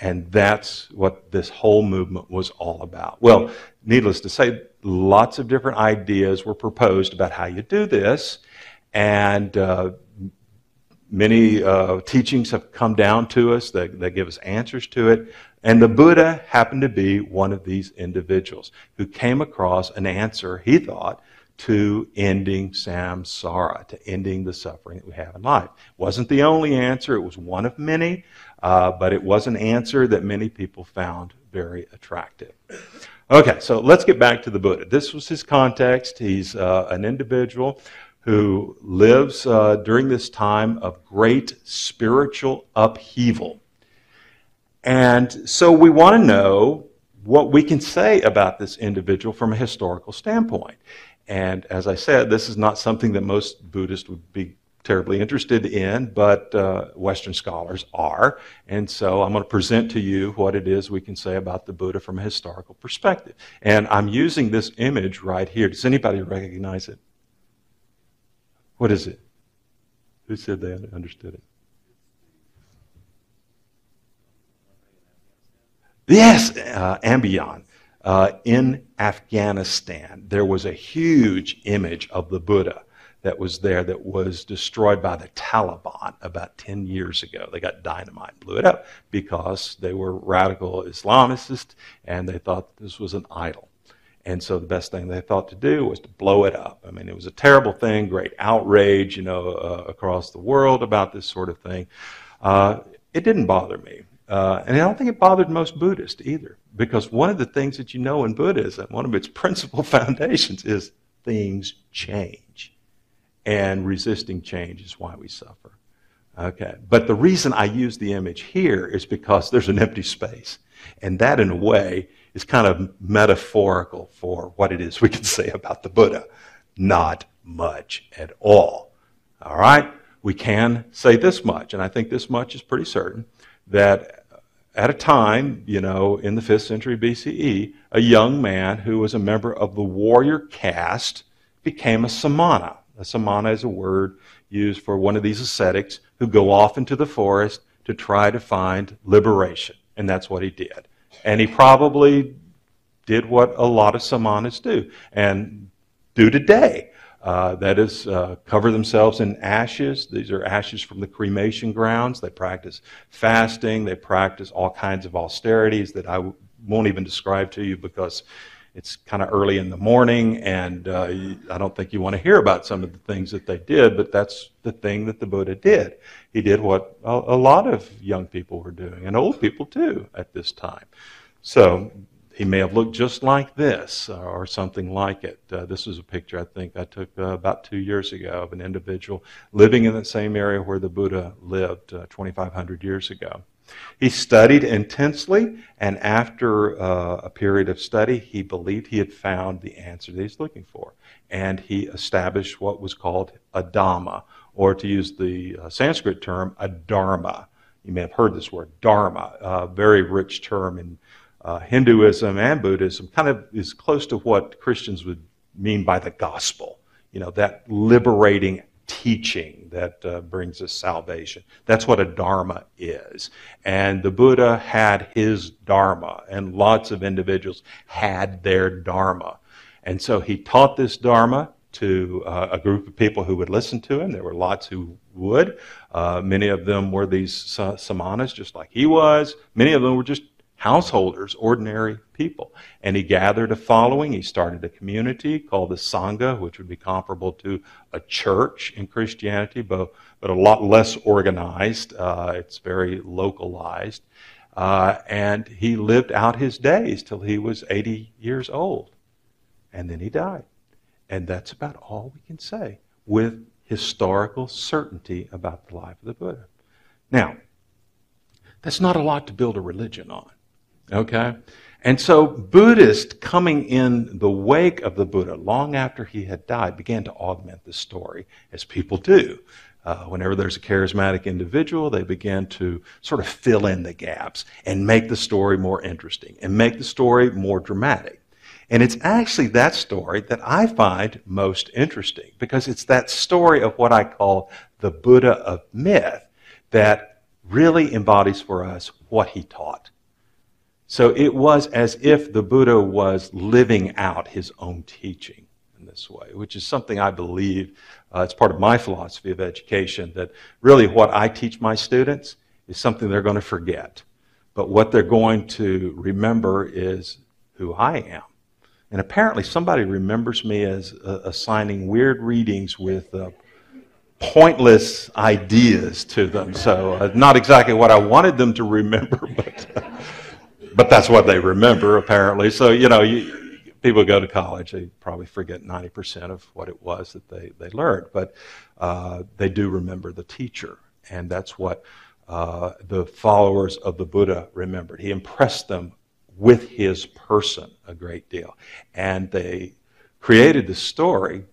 And that's what this whole movement was all about. Well, needless to say, lots of different ideas were proposed about how you do this, and uh, many uh, teachings have come down to us that, that give us answers to it. And the Buddha happened to be one of these individuals who came across an answer, he thought, to ending samsara, to ending the suffering that we have in life. It wasn't the only answer, it was one of many, uh, but it was an answer that many people found very attractive. Okay, so let's get back to the Buddha. This was his context. He's uh, an individual who lives uh, during this time of great spiritual upheaval. And so we want to know what we can say about this individual from a historical standpoint. And as I said, this is not something that most Buddhists would be terribly interested in, but uh, Western scholars are. And so I'm going to present to you what it is we can say about the Buddha from a historical perspective. And I'm using this image right here. Does anybody recognize it? What is it? Who said they understood it? Yes, uh, Bamiyan uh, in Afghanistan, there was a huge image of the Buddha that was there that was destroyed by the Taliban about 10 years ago. They got dynamite and blew it up because they were radical Islamists and they thought this was an idol. And so the best thing they thought to do was to blow it up. I mean, it was a terrible thing, great outrage, you know, uh, across the world about this sort of thing. Uh, it didn't bother me. Uh, and I don't think it bothered most Buddhists either, because one of the things that you know in Buddhism, one of its principal foundations is things change. And resisting change is why we suffer. Okay. But the reason I use the image here is because there's an empty space. And that, in a way, is kind of metaphorical for what it is we can say about the Buddha. Not much at all. All right? We can say this much, and I think this much is pretty certain that at a time, you know, in the 5th century BCE, a young man who was a member of the warrior caste became a samana. A samana is a word used for one of these ascetics who go off into the forest to try to find liberation. And that's what he did. And he probably did what a lot of samanas do and do today. Uh, that is, uh, cover themselves in ashes. These are ashes from the cremation grounds. They practice fasting. They practice all kinds of austerities that I w- won't even describe to you because it's kind of early in the morning, and uh, I don't think you want to hear about some of the things that they did, but that's the thing that the Buddha did. He did what a, a lot of young people were doing, and old people too, at this time. So He may have looked just like this or something like it. Uh, this is a picture I think I took uh, about two years ago of an individual living in the same area where the Buddha lived uh, 2,500 years ago. He studied intensely, and after uh, a period of study, he believed he had found the answer that he's looking for. And he established what was called a Dhamma, or to use the uh, Sanskrit term, a Dharma. You may have heard this word, Dharma, a very rich term in uh, Hinduism and Buddhism, kind of is close to what Christians would mean by the gospel. You know, that liberating teaching that uh, brings us salvation. That's what a dharma is. And the Buddha had his dharma, and lots of individuals had their dharma. And so he taught this dharma to uh, a group of people who would listen to him. There were lots who would. Uh, many of them were these samanas, just like he was. Many of them were just householders, ordinary people. And he gathered a following. He started a community called the Sangha, which would be comparable to a church in Christianity, but, but a lot less organized. Uh, it's very localized. Uh, and he lived out his days till he was 80 years old. And then he died. And that's about all we can say with historical certainty about the life of the Buddha. Now, that's not a lot to build a religion on. Okay? And so Buddhists coming in the wake of the Buddha long after he had died began to augment the story, as people do. Uh, whenever there's a charismatic individual, they begin to sort of fill in the gaps and make the story more interesting and make the story more dramatic. And it's actually that story that I find most interesting because it's that story of what I call the Buddha of myth that really embodies for us what he taught. So it was as if the Buddha was living out his own teaching in this way, which is something I believe uh, it's part of my philosophy of education that really what I teach my students is something they're going to forget. But what they're going to remember is who I am. And apparently, somebody remembers me as uh, assigning weird readings with uh, pointless ideas to them. So, uh, not exactly what I wanted them to remember, but but that's what they remember apparently. So you know, you, people go to college, they probably forget 90% of what it was that they, they learned, but uh, they do remember the teacher, and that's what uh, the followers of the Buddha remembered. He impressed them with his person a great deal, and they created the story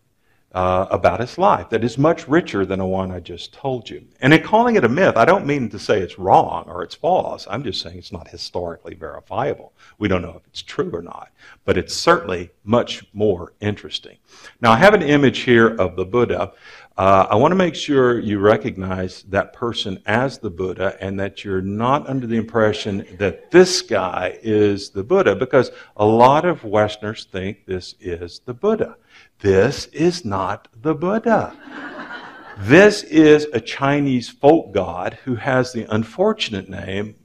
uh, about his life that is much richer than the one I just told you. And in calling it a myth, I don't mean to say it's wrong or it's false. I'm just saying it's not historically verifiable. We don't know if it's true or not, but it's certainly much more interesting. Now, I have an image here of the Buddha. Uh, I want to make sure you recognize that person as the Buddha and that you're not under the impression that this guy is the Buddha because a lot of Westerners think this is the Buddha. This is not the Buddha. This is a Chinese folk god who has the unfortunate name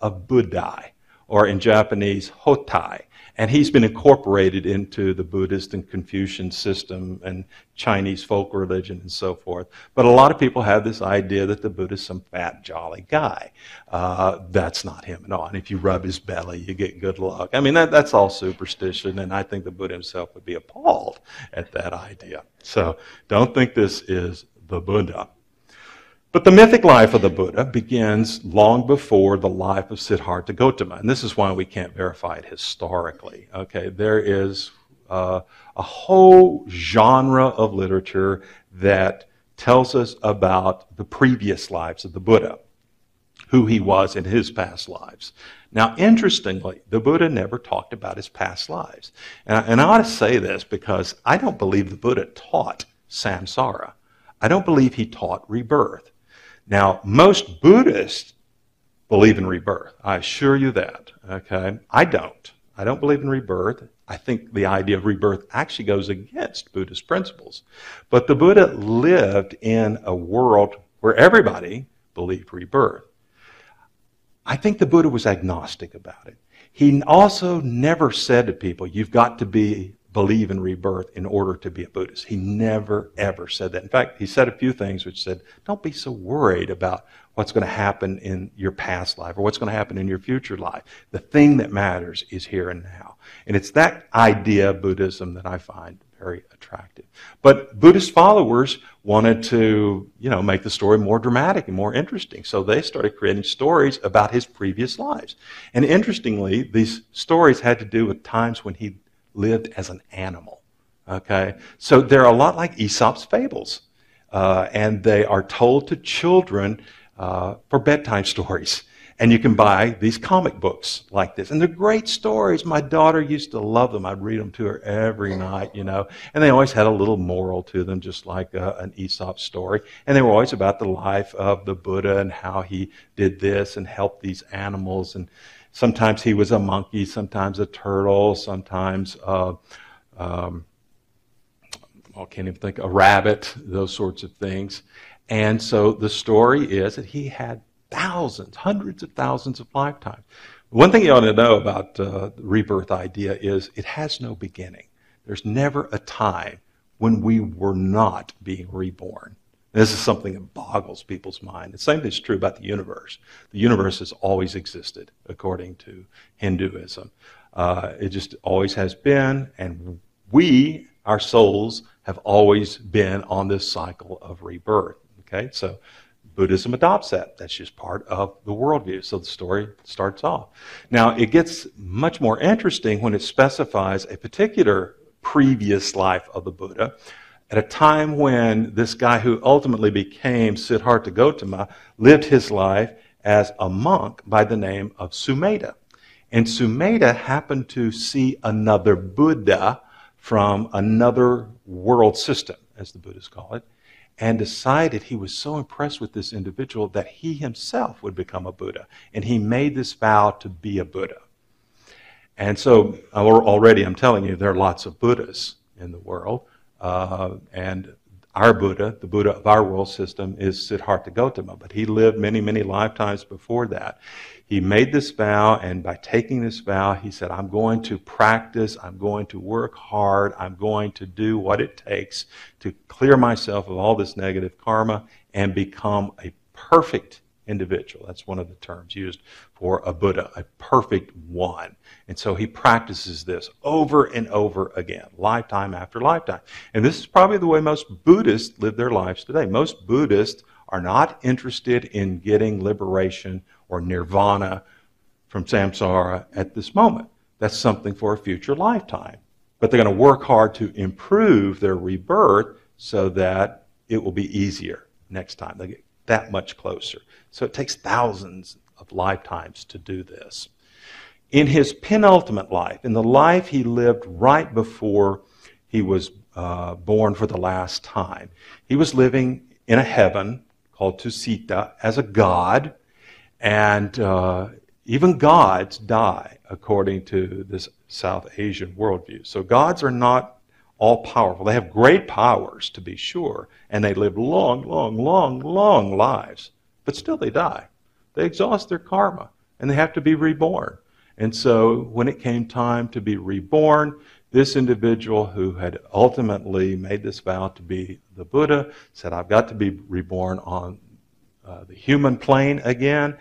of Budai, or in Japanese, Hotei and he's been incorporated into the Buddhist and Confucian system and Chinese folk religion and so forth. But a lot of people have this idea that the Buddha's some fat, jolly guy. Uh, that's not him at all. And if you rub his belly, you get good luck. I mean, that, that's all superstition, and I think the Buddha himself would be appalled at that idea. So don't think this is the Buddha. But the mythic life of the Buddha begins long before the life of Siddhartha Gautama. And this is why we can't verify it historically. Okay, there is uh, a whole genre of literature that tells us about the previous lives of the Buddha, who he was in his past lives. Now, interestingly, the Buddha never talked about his past lives. And I, and I ought to say this because I don't believe the Buddha taught samsara. I don't believe he taught rebirth. Now, most Buddhists believe in rebirth. I assure you that. Okay? I don't. I don't believe in rebirth. I think the idea of rebirth actually goes against Buddhist principles. But the Buddha lived in a world where everybody believed rebirth. I think the Buddha was agnostic about it. He also never said to people, you've got to be believe in rebirth in order to be a Buddhist. He never, ever said that. In fact, he said a few things which said, don't be so worried about what's going to happen in your past life or what's going to happen in your future life. The thing that matters is here and now. And it's that idea of Buddhism that I find very attractive. But Buddhist followers wanted to, you know, make the story more dramatic and more interesting. So they started creating stories about his previous lives. And interestingly, these stories had to do with times when he lived as an animal. Okay? So they're a lot like Aesop's fables. Uh, and they are told to children uh, for bedtime stories. And you can buy these comic books like this. And they're great stories. My daughter used to love them. I'd read them to her every night, you know. And they always had a little moral to them, just like uh, an Aesop story. And they were always about the life of the Buddha and how he did this and helped these animals. And sometimes he was a monkey, sometimes a turtle, sometimes, um, I can't even think, a rabbit, those sorts of things. And so the story is that he had thousands, hundreds of thousands of lifetimes. One thing you ought to know about uh, the rebirth idea is it has no beginning. There's never a time when we were not being reborn. This is something that boggles people's mind. The same thing is true about the universe. The universe has always existed, according to Hinduism. Uh, it just always has been, and we, our souls, have always been on this cycle of rebirth. Okay, so Buddhism adopts that. That's just part of the worldview. So the story starts off. Now, it gets much more interesting when it specifies a particular previous life of the Buddha at a time when this guy who ultimately became Siddhartha Gautama lived his life as a monk by the name of Sumedha. And Sumedha happened to see another Buddha from another world system, as the Buddhists call it and decided he was so impressed with this individual that he himself would become a Buddha. And he made this vow to be a Buddha. And so already I'm telling you, there are lots of Buddhas in the world. Uh, and our Buddha, the Buddha of our world system, is Siddhartha Gautama. But he lived many, many lifetimes before that he made this vow, and by taking this vow, he said, I'm going to practice, I'm going to work hard, I'm going to do what it takes to clear myself of all this negative karma and become a perfect individual. That's one of the terms used for a Buddha, a perfect one. And so he practices this over and over again, lifetime after lifetime. And this is probably the way most Buddhists live their lives today. Most Buddhists are not interested in getting liberation or nirvana from samsara at this moment. That's something for a future lifetime. But they're going to work hard to improve their rebirth so that it will be easier next time. They get that much closer. So it takes thousands of lifetimes to do this. In his penultimate life, in the life he lived right before he was uh, born for the last time, he was living in a heaven called Tusita as a god and uh, even gods die, according to this South Asian worldview. So gods are not all powerful. They have great powers, to be sure, and they live long, long, long, long lives. But still, they die. They exhaust their karma, and they have to be reborn. And so, when it came time to be reborn, this individual who had ultimately made this vow to be the Buddha said, I've got to be reborn on uh, the human plane again.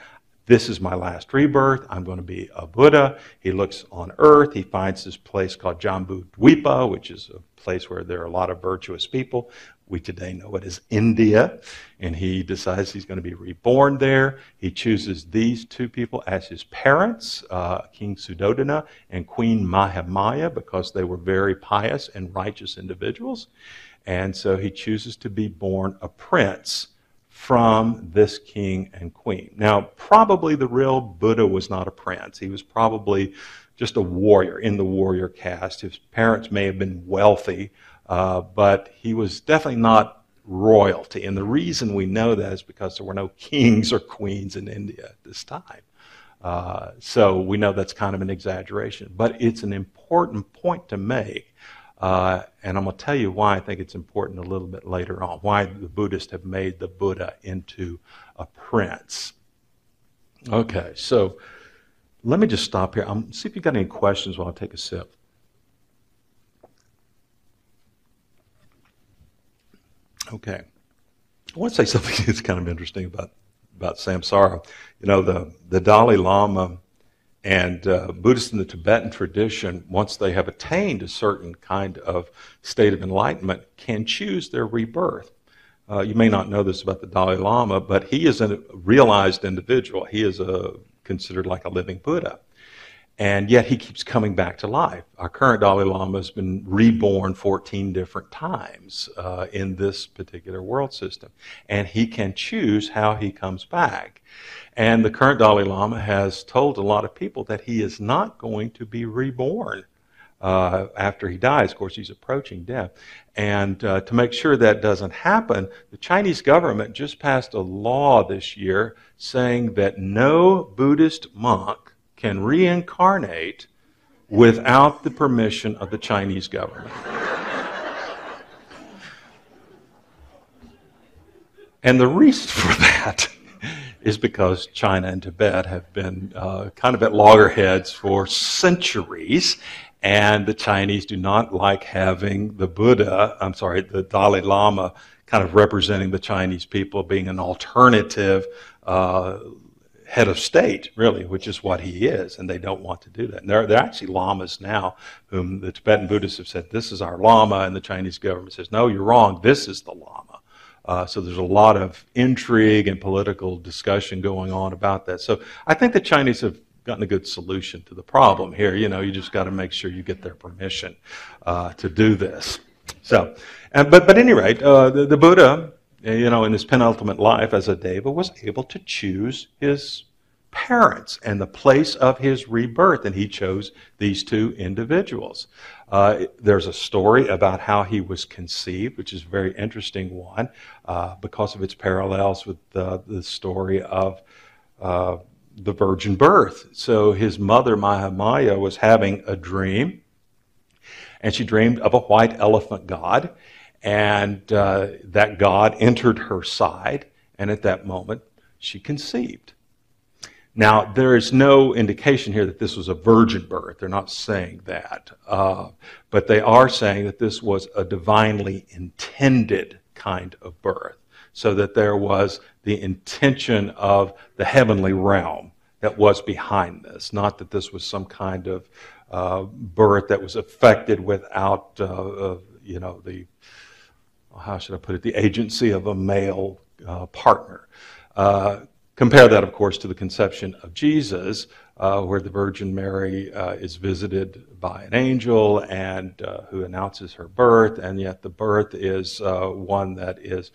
This is my last rebirth. I'm going to be a Buddha. He looks on earth. He finds this place called Jambu Dwipa, which is a place where there are a lot of virtuous people. We today know it as India. And he decides he's going to be reborn there. He chooses these two people as his parents, uh, King Suddhodana and Queen Mahamaya, because they were very pious and righteous individuals. And so he chooses to be born a prince from this king and queen. Now, probably the real Buddha was not a prince. He was probably just a warrior in the warrior caste. His parents may have been wealthy, uh, but he was definitely not royalty. And the reason we know that is because there were no kings or queens in India at this time. Uh, so we know that's kind of an exaggeration. But it's an important point to make uh, and I'm going to tell you why I think it's important a little bit later on, why the Buddhists have made the Buddha into a prince. Okay, so let me just stop here. I'm see if you've got any questions while I take a sip. Okay. I want to say something that's kind of interesting about about samsara. You know, the, the Dalai Lama and uh, Buddhists in the Tibetan tradition, once they have attained a certain kind of state of enlightenment, can choose their rebirth. Uh, you may not know this about the Dalai Lama, but he is a realized individual. He is a, considered like a living Buddha. And yet he keeps coming back to life. Our current Dalai Lama has been reborn 14 different times uh, in this particular world system. And he can choose how he comes back. And the current Dalai Lama has told a lot of people that he is not going to be reborn uh, after he dies. Of course, he's approaching death. And uh, to make sure that doesn't happen, the Chinese government just passed a law this year saying that no Buddhist monk can reincarnate without the permission of the Chinese government. and the reason for that is because China and Tibet have been uh, kind of at loggerheads for centuries, and the Chinese do not like having the Buddha, I'm sorry, the Dalai Lama, kind of representing the Chinese people, being an alternative uh, head of state, really, which is what he is, and they don't want to do that. And there, there are actually lamas now whom the Tibetan Buddhists have said, this is our lama, and the Chinese government says, no, you're wrong, this is the lama. Uh, so there's a lot of intrigue and political discussion going on about that. So I think the Chinese have gotten a good solution to the problem here. You know, you just got to make sure you get their permission uh, to do this. So, and, but, but any rate, uh, the, the Buddha uh, you know, in his penultimate life as a deva, was able to choose his parents and the place of his rebirth, and he chose these two individuals. Uh, there's a story about how he was conceived, which is a very interesting one uh, because of its parallels with the, the story of uh, the virgin birth. So his mother, Mahamaya, was having a dream, and she dreamed of a white elephant god and uh, that God entered her side, and at that moment, she conceived. Now, there is no indication here that this was a virgin birth. They're not saying that. Uh, but they are saying that this was a divinely intended kind of birth. So that there was the intention of the heavenly realm that was behind this. Not that this was some kind of uh, birth that was affected without, uh, you know, the how should I put it, the agency of a male uh, partner. Uh, compare that, of course, to the conception of Jesus, uh, where the Virgin Mary uh, is visited by an angel and uh, who announces her birth, and yet the birth is uh, one that is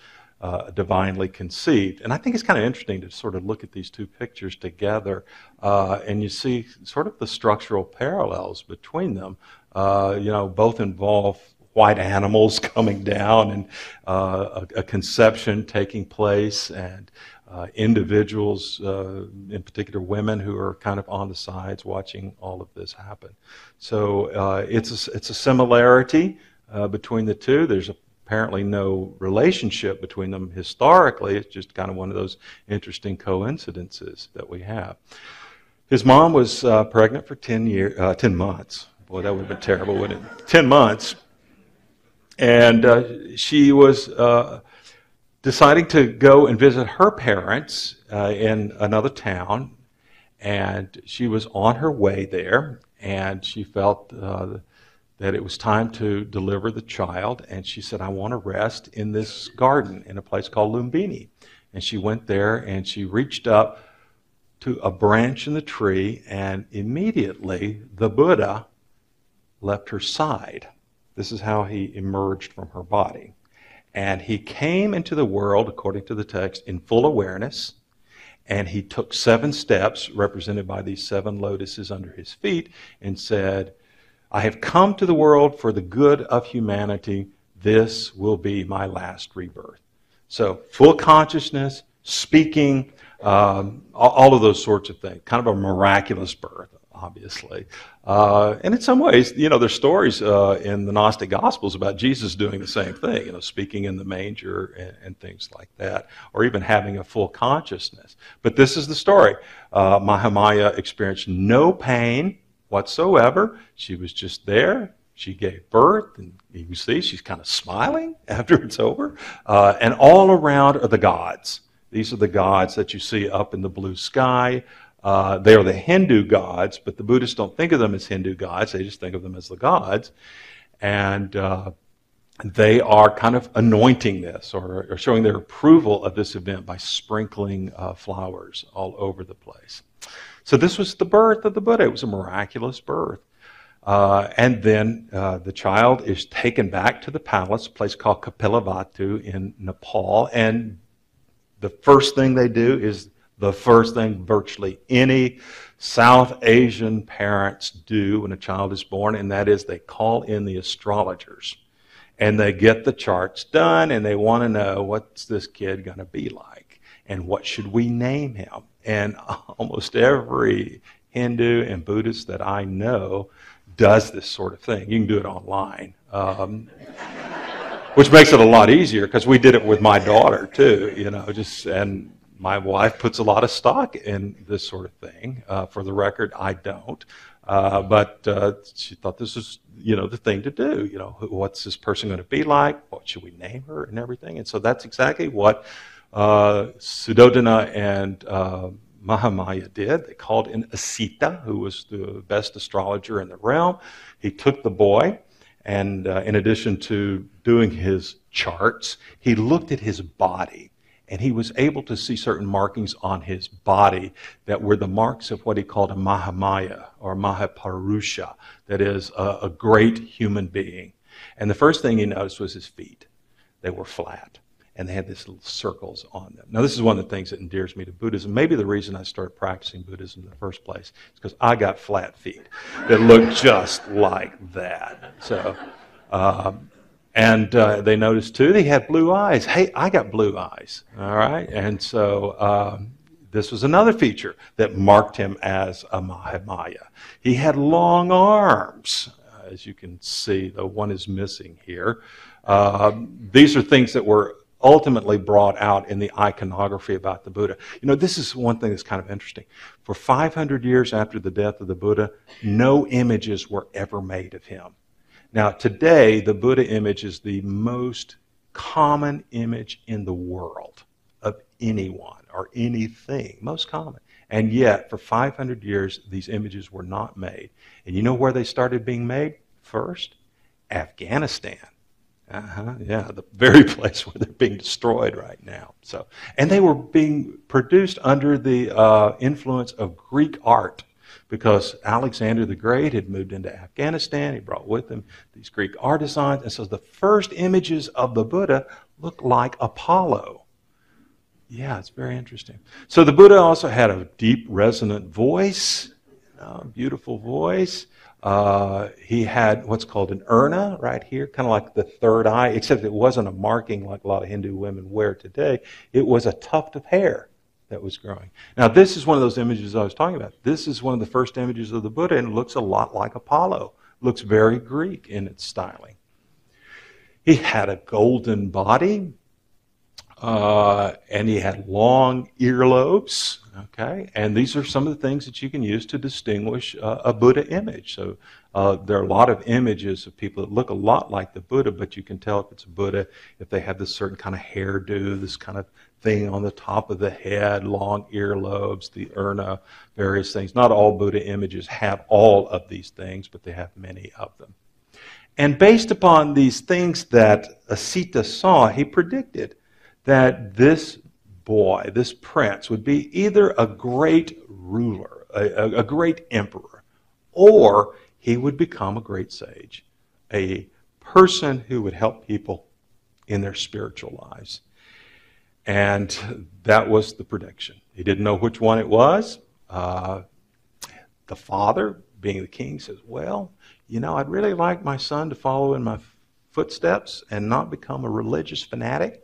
divinely conceived. And I think it's kind of interesting to sort of look at these two pictures together, and you see sort of the structural parallels between them. you know, both involve white animals coming down and uh, a, a, conception taking place and uh, individuals, uh, in particular women, who are kind of on the sides watching all of this happen. So uh, it's, a, it's a similarity uh, between the two. There's apparently no relationship between them historically. It's just kind of one of those interesting coincidences that we have. His mom was uh, pregnant for 10, year, 10 months. Boy, that would have been terrible, wouldn't it? 10 months and uh, she was uh, deciding to go and visit her parents uh, in another town. And she was on her way there, and she felt uh, that it was time to deliver the child. And she said, I want to rest in this garden in a place called Lumbini. And she went there and she reached up to a branch in the tree, and immediately the Buddha left her side. This is how he emerged from her body. And he came into the world, according to the text, in full awareness. And he took seven steps, represented by these seven lotuses under his feet, and said, I have come to the world for the good of humanity. This will be my last rebirth. So, full consciousness, speaking, um, all of those sorts of things. Kind of a miraculous birth obviously. Uh, and in some ways, you know, there's stories uh, in the Gnostic Gospels about Jesus doing the same thing, you know, speaking in the manger and, and, things like that, or even having a full consciousness. But this is the story. Uh, Mahamaya experienced no pain whatsoever. She was just there. She gave birth, and you see she's kind of smiling after it's over. Uh, and all around are the gods These are the gods that you see up in the blue sky. Uh, they are the Hindu gods, but the Buddhists don't think of them as Hindu gods. They just think of them as the gods. And uh, they are kind of anointing this or, or, showing their approval of this event by sprinkling uh, flowers all over the place. So this was the birth of the Buddha. It was a miraculous birth. Uh, and then uh, the child is taken back to the palace, a place called Kapilavatthu in Nepal. And the first thing they do is the first thing virtually any South Asian parents do when a child is born, and that is they call in the astrologers and they get the charts done and they want to know what's this kid going to be like and what should we name him. And almost every Hindu and Buddhist that I know does this sort of thing. You can do it online. Um, which makes it a lot easier because we did it with my daughter too, you know, just and my wife puts a lot of stock in this sort of thing. Uh, for the record, I don't. Uh, but uh, she thought this was, you know, the thing to do. You know, what's this person going to be like? What should we name her and everything? And so that's exactly what uh, and uh, Mahamaya did. They called in Asita, who was the best astrologer in the realm. He took the boy, and uh, in addition to doing his charts, he looked at his body and he was able to see certain markings on his body that were the marks of what he called a Mahamaya or Mahapurusha, that is, a, a great human being. And the first thing he noticed was his feet. They were flat and they had these little circles on them. Now, this is one of the things that endears me to Buddhism. Maybe the reason I started practicing Buddhism in the first place is because I got flat feet that looked just like that. So, um, and uh, they noticed too, he had blue eyes. Hey, I got blue eyes. All right. And so um, this was another feature that marked him as a Mahamaya. He had long arms, as you can see, the one is missing here. Uh, these are things that were ultimately brought out in the iconography about the Buddha. You know, this is one thing that's kind of interesting. For 500 years after the death of the Buddha, no images were ever made of him. Now, today, the Buddha image is the most common image in the world of anyone or anything, most common. And yet, for 500 years, these images were not made. And you know where they started being made first? Afghanistan. Uh-huh, yeah, the very place where they're being destroyed right now. So, and they were being produced under the uh, influence of Greek art because Alexander the Great had moved into Afghanistan. He brought with him these Greek artisans. And so the first images of the Buddha look like Apollo. Yeah, it's very interesting. So the Buddha also had a deep, resonant voice, you know, beautiful voice. Uh, he had what's called an urna right here, kind of like the third eye, except it wasn't a marking like a lot of Hindu women wear today. It was a tuft of hair that was growing. Now, this is one of those images I was talking about. This is one of the first images of the Buddha, and it looks a lot like Apollo. looks very Greek in its styling. He had a golden body, uh, and he had long earlobes. Okay, and these are some of the things that you can use to distinguish uh, a Buddha image. So uh, there are a lot of images of people that look a lot like the Buddha, but you can tell if it's a Buddha if they have this certain kind of hairdo, this kind of thing on the top of the head, long earlobes, the urna, various things. Not all Buddha images have all of these things, but they have many of them. And based upon these things that Asita saw, he predicted that this boy, this prince, would be either a great ruler, a, a great emperor, or he would become a great sage, a person who would help people in their spiritual lives. And that was the prediction. He didn't know which one it was. Uh, the father, being the king, says, Well, you know, I'd really like my son to follow in my footsteps and not become a religious fanatic.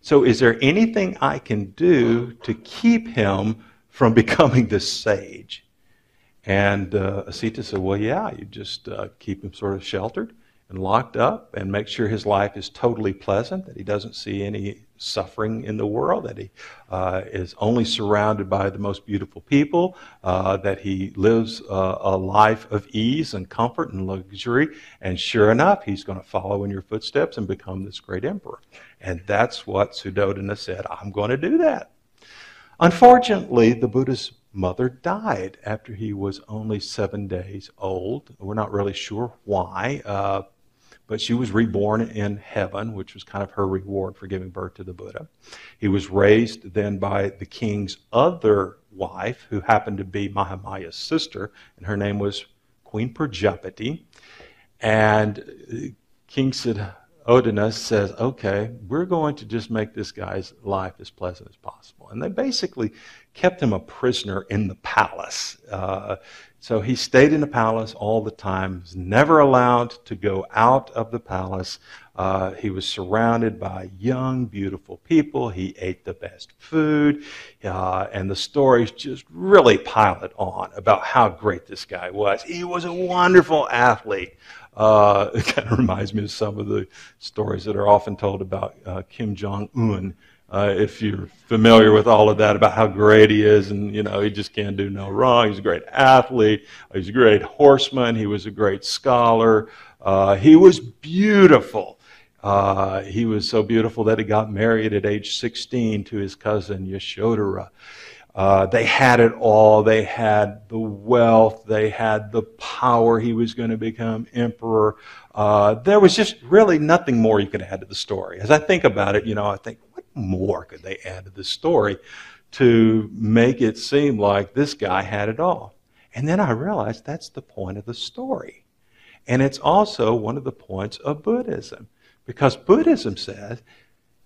So, is there anything I can do to keep him from becoming this sage? And uh, Asita said, Well, yeah, you just uh, keep him sort of sheltered and locked up and make sure his life is totally pleasant, that he doesn't see any suffering in the world, that he uh, is only surrounded by the most beautiful people, uh, that he lives uh, a life of ease and comfort and luxury. And sure enough, he's going to follow in your footsteps and become this great emperor. And that's what Suddhodana said I'm going to do that. Unfortunately, the Buddha's mother died after he was only seven days old. We're not really sure why. Uh, but she was reborn in heaven, which was kind of her reward for giving birth to the Buddha. He was raised then by the king's other wife, who happened to be Mahamaya's sister, and her name was Queen Prajapati. And King Suddhodana says, okay, we're going to just make this guy's life as pleasant as possible. And they basically kept him a prisoner in the palace. Uh, so he stayed in the palace all the time, was never allowed to go out of the palace. Uh, he was surrounded by young, beautiful people. He ate the best food. Uh, and the stories just really pile it on about how great this guy was. He was a wonderful athlete. Uh, it kind of reminds me of some of the stories that are often told about uh, Kim Jong un uh, if you're familiar with all of that about how great he is, and you know he just can't do no wrong. He's a great athlete. He's a great horseman. He was a great scholar. Uh, he was beautiful. Uh, he was so beautiful that he got married at age 16 to his cousin Yashodhara. Uh, they had it all. They had the wealth. They had the power. He was going to become emperor. Uh, there was just really nothing more you could add to the story. As I think about it, you know, I think, what more could they add to the story to make it seem like this guy had it all? And then I realized that's the point of the story. And it's also one of the points of Buddhism. Because Buddhism says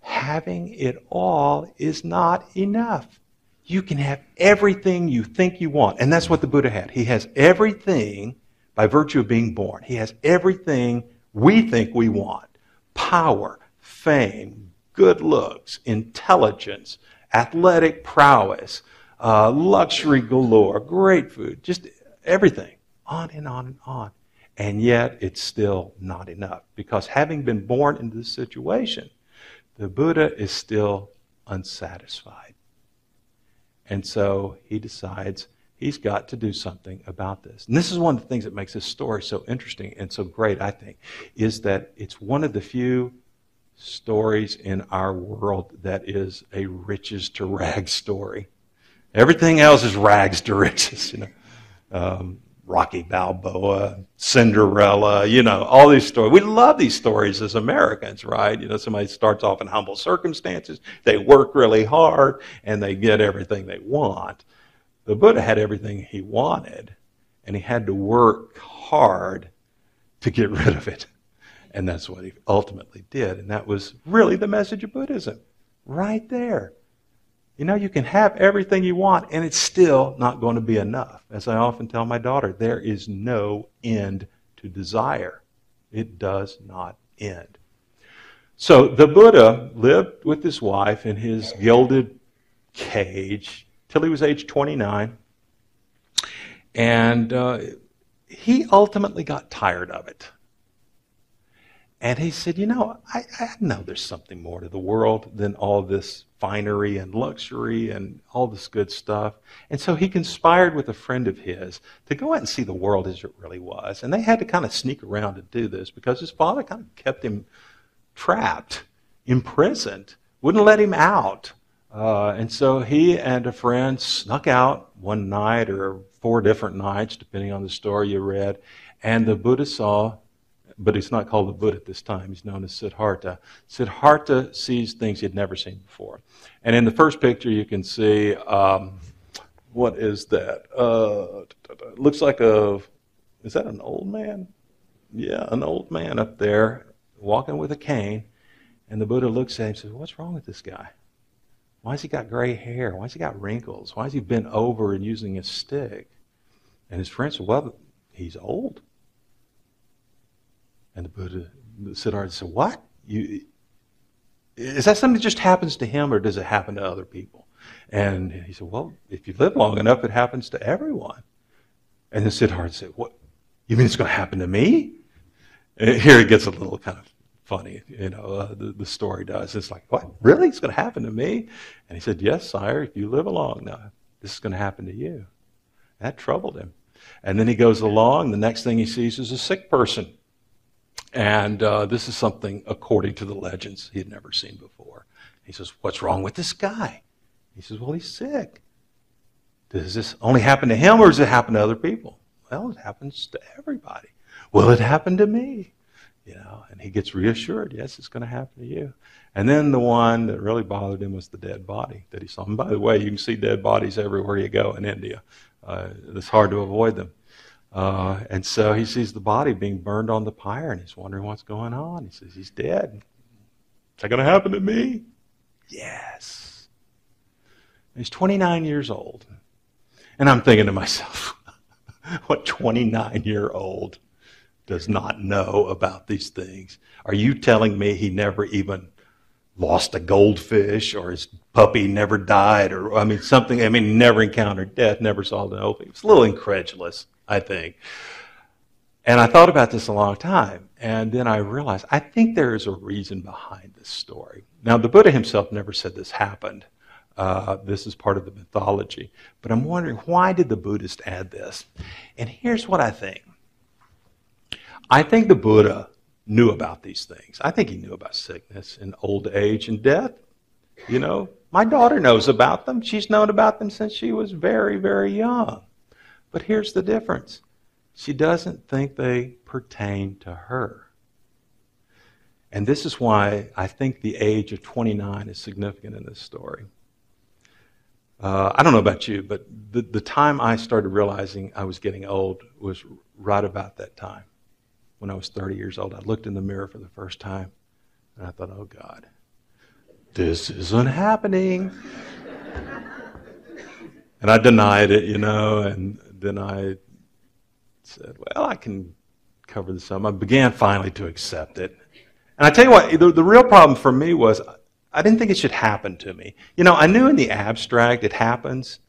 having it all is not enough. You can have everything you think you want. And that's what the Buddha had. He has everything by virtue of being born. He has everything we think we want power, fame, good looks, intelligence, athletic prowess, uh, luxury galore, great food, just everything, on and on and on. And yet, it's still not enough because having been born into this situation, the Buddha is still unsatisfied. And so he decides he's got to do something about this. And this is one of the things that makes this story so interesting and so great, I think, is that it's one of the few stories in our world that is a riches to rags story. Everything else is rags to riches. You know, um, Rocky Balboa, Cinderella. You know, all these stories. We love these stories as Americans, right? You know, somebody starts off in humble circumstances. They work really hard and they get everything they want. The Buddha had everything he wanted, and he had to work hard to get rid of it. And that's what he ultimately did. And that was really the message of Buddhism. Right there. You know, you can have everything you want, and it's still not going to be enough. As I often tell my daughter, there is no end to desire. It does not end. So the Buddha lived with his wife in his gilded cage till he was age 29. And uh, he ultimately got tired of it. And he said, You know, I, I, know there's something more to the world than all this finery and luxury and all this good stuff. And so he conspired with a friend of his to go out and see the world as it really was. And they had to kind of sneak around to do this because his father kind of kept him trapped, imprisoned, wouldn't let him out. Uh, and so he and a friend snuck out one night or four different nights, depending on the story you read. And the Buddha saw but he's not called the Buddha at this time. He's known as Siddhartha. Siddhartha sees things he'd never seen before. And in the first picture, you can see um, what is that? Uh, looks like a, is that an old man? Yeah, an old man up there walking with a cane. And the Buddha looks at him and says, What's wrong with this guy? Why has he got gray hair? Why has he got wrinkles? Why has he bent over and using a stick? And his friend said, Well, he's old. And the Buddha, Siddhartha said, What? You, is that something that just happens to him or does it happen to other people? And he said, Well, if you live long enough, it happens to everyone. And then Siddhartha said, What? You mean it's going to happen to me? here it gets a little kind of funny, you know, uh, the, the story does. It's like, what? Really? It's going to happen to me? And he said, yes, sire, if you live along now, this is going to happen to you. That troubled him. And then he goes along, the next thing he sees is a sick person. And uh, this is something, according to the legends, he had never seen before. He says, What's wrong with this guy? He says, Well, he's sick. Does this only happen to him or does it happen to other people? Well, it happens to everybody. Will it happen to me? You know, and he gets reassured, yes, it's going to happen to you. And then the one that really bothered him was the dead body that he saw. And by the way, you can see dead bodies everywhere you go in India. Uh, it's hard to avoid them. Uh, and so he sees the body being burned on the pyre, and he's wondering what's going on. He says, He's dead. Is that going to happen to me? Yes. And he's 29 years old. And I'm thinking to myself, what 29 year old does not know about these things? Are you telling me he never even lost a goldfish or his puppy never died or, I mean, something, I mean, never encountered death, never saw the open? He was a little incredulous, I think. And I thought about this a long time, and then I realized I think there is a reason behind this story. Now, the Buddha himself never said this happened. Uh, this is part of the mythology. But I'm wondering why did the Buddhist add this? And here's what I think I think the Buddha knew about these things. I think he knew about sickness and old age and death. You know, my daughter knows about them. She's known about them since she was very, very young. But here's the difference she doesn't think they pertain to her. And this is why I think the age of 29 is significant in this story. Uh, I don't know about you, but the, the time I started realizing I was getting old was right about that time when I was 30 years old. I looked in the mirror for the first time and I thought, oh God, this isn't happening. and I denied it, you know, and then I said, well, I can cover this up. I began finally to accept it. And I tell you what, the, the real problem for me was I didn't think it should happen to me. You know, I knew in the abstract it happens,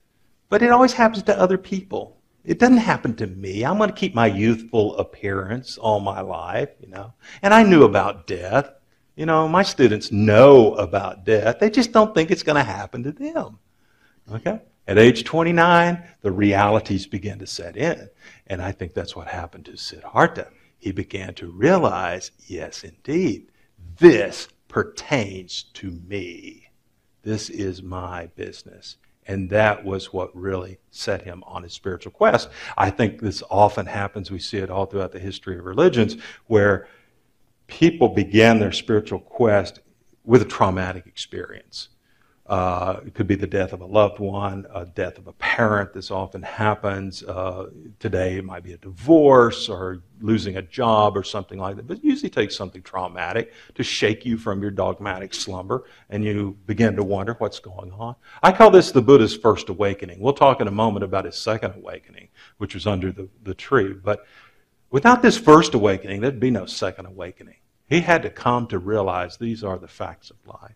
but it always happens to other people. It doesn't happen to me. I'm going to keep my youthful appearance all my life, you know. And I knew about death. You know, my students know about death. They just don't think it's going to happen to them. Okay? At age 29, the realities begin to set in. And I think that's what happened to Siddhartha. He began to realize, yes, indeed, this pertains to me. This is my business. And that was what really set him on his spiritual quest. I think this often happens. We see it all throughout the history of religions where people began their spiritual quest with a traumatic experience. Uh, it could be the death of a loved one, a death of a parent. This often happens. Uh, today, it might be a divorce or losing a job or something like that. But it usually takes something traumatic to shake you from your dogmatic slumber, and you begin to wonder what's going on. I call this the Buddha's first awakening. We'll talk in a moment about his second awakening, which was under the, the tree. But without this first awakening, there'd be no second awakening. He had to come to realize these are the facts of life.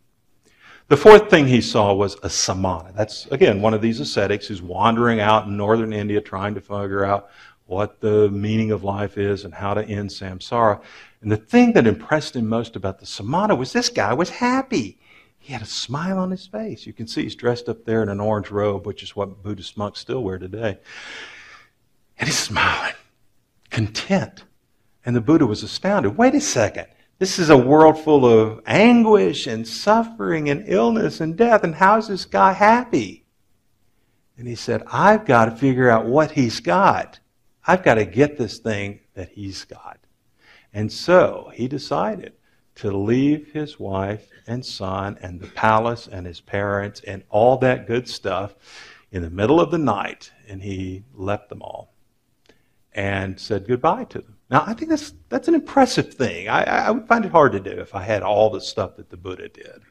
The fourth thing he saw was a samana. That's, again, one of these ascetics who's wandering out in northern India trying to figure out what the meaning of life is and how to end samsara. And the thing that impressed him most about the samana was this guy was happy. He had a smile on his face. You can see he's dressed up there in an orange robe, which is what Buddhist monks still wear today. And he's smiling, content. And the Buddha was astounded. Wait a second. This is a world full of anguish and suffering and illness and death. And how's this guy happy? And he said, I've got to figure out what he's got. I've got to get this thing that he's got. And so he decided to leave his wife and son and the palace and his parents and all that good stuff in the middle of the night. And he left them all and said goodbye to them. Now, I think that's, that's an impressive thing. I, I would find it hard to do if I had all the stuff that the Buddha did.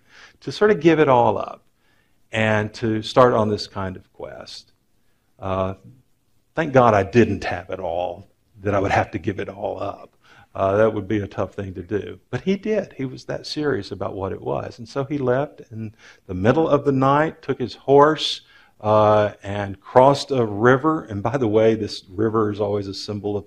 To sort of give it all up and to start on this kind of quest. Uh, thank God I didn't have it all, that I would have to give it all up. Uh, that would be a tough thing to do. But he did. He was that serious about what it was. And so he left in the middle of the night, took his horse, uh, and crossed a river. And by the way, this river is always a symbol of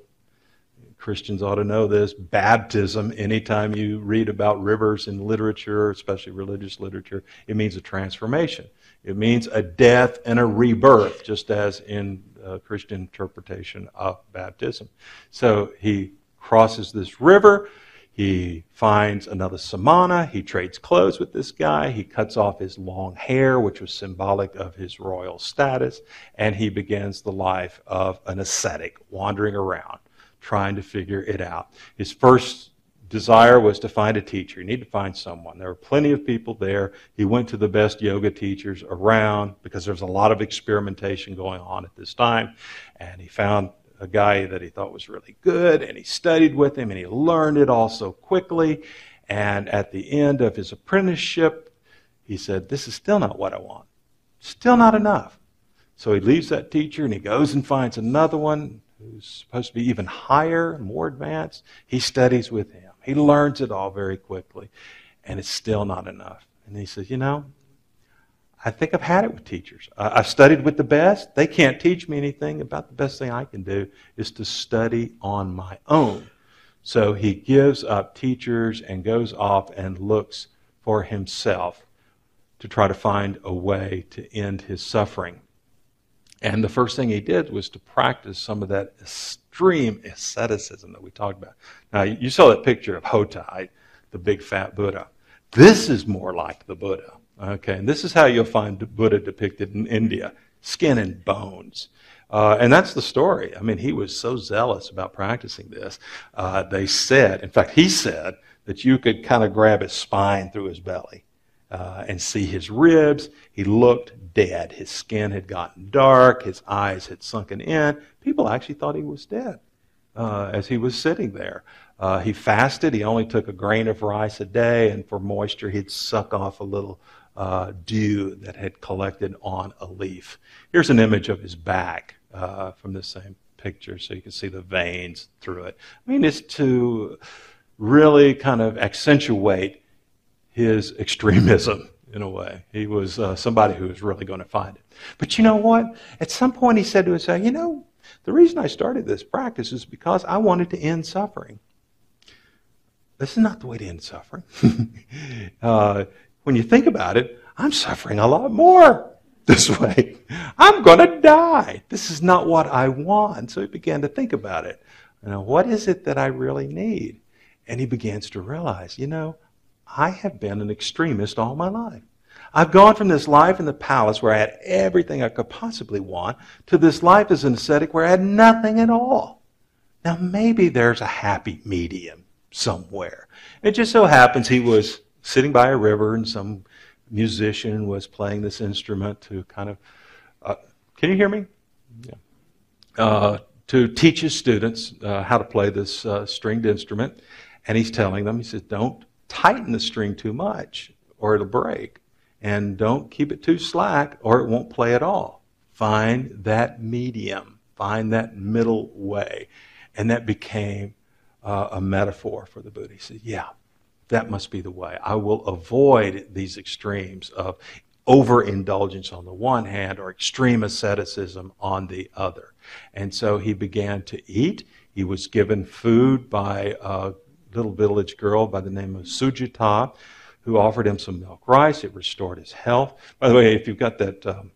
Christians ought to know this. Baptism, anytime you read about rivers in literature, especially religious literature, it means a transformation. It means a death and a rebirth, just as in uh, Christian interpretation of baptism. So he crosses this river. He finds another samana. He trades clothes with this guy. He cuts off his long hair, which was symbolic of his royal status. And he begins the life of an ascetic, wandering around trying to figure it out. His first desire was to find a teacher. He needed to find someone. There were plenty of people there. He went to the best yoga teachers around because there was a lot of experimentation going on at this time. And he found a guy that he thought was really good, and he studied with him, and he learned it all so quickly. And at the end of his apprenticeship, he said, This is still not what I want. Still not enough. So he leaves that teacher and he goes and finds another one who's supposed to be even higher, more advanced, he studies with him. He learns it all very quickly, and it's still not enough. And he says, You know, I think I've had it with teachers. I've studied with the best. They can't teach me anything. About the best thing I can do is to study on my own. So he gives up teachers and goes off and looks for himself to try to find a way to end his suffering. And the first thing he did was to practice some of that extreme asceticism that we talked about. Now, you saw that picture of Hotei, the big fat Buddha. This is more like the Buddha. Okay, and this is how you'll find Buddha depicted in India skin and bones. Uh, and that's the story. I mean, he was so zealous about practicing this. Uh, they said, in fact, he said that you could kind of grab his spine through his belly uh, and see his ribs. He looked dead. His skin had gotten dark, his eyes had sunken in. People actually thought he was dead uh, as he was sitting there. Uh, he fasted. He only took a grain of rice a day, and for moisture, he'd suck off a little uh, dew that had collected on a leaf. Here's an image of his back uh, from the same picture, so you can see the veins through it. I mean, it's to really kind of accentuate his extremism in a way. He was uh, somebody who was really going to find it. But you know what? At some point, he said to himself, You know, the reason I started this practice is because I wanted to end suffering. This is not the way to end suffering. uh, when you think about it, I'm suffering a lot more this way. I'm going to die. This is not what I want. So he began to think about it. You know, what is it that I really need? And he begins to realize, you know, I have been an extremist all my life. I've gone from this life in the palace where I had everything I could possibly want to this life as an ascetic where I had nothing at all. Now, maybe there's a happy medium somewhere. It just so happens he was sitting by a river and some musician was playing this instrument to kind of. Uh, can you hear me? Yeah. Uh, to teach his students uh, how to play this uh, stringed instrument. And he's telling them, he says, don't tighten the string too much or it'll break. And don't keep it too slack or it won't play at all. Find that medium, find that middle way. And that became uh, a metaphor for the Buddha. He said, Yeah, that must be the way. I will avoid these extremes of overindulgence on the one hand or extreme asceticism on the other. And so he began to eat. He was given food by uh, little village girl by the name of Sujata who offered him some milk rice. It restored his health. By the way, if you've got that um,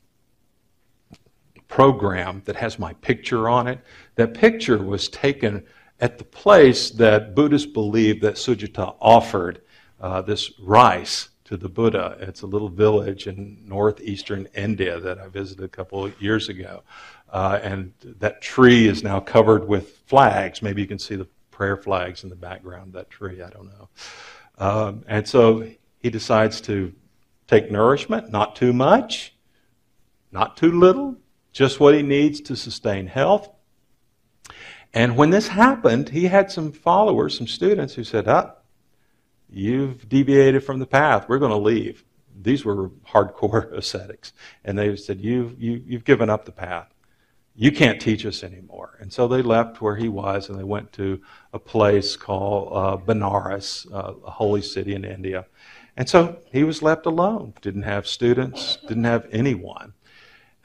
program that has my picture on it, that picture was taken at the place that Buddhists believe that Sujata offered uh, this rice to the Buddha. It's a little village in northeastern India that I visited a couple of years ago. Uh, and that tree is now covered with flags. Maybe you can see the prayer flags in the background of that tree. I don't know. Um, and so he decides to take nourishment, not too much, not too little, just what he needs to sustain health. And when this happened, he had some followers, some students who said, oh, you've deviated from the path. We're going to leave. These were hardcore ascetics. And they said, you've, you, you've given up the path you can't teach us anymore. And so they left where he was and they went to a place called uh, Benares, uh, a holy city in India. And so he was left alone, didn't have students, didn't have anyone.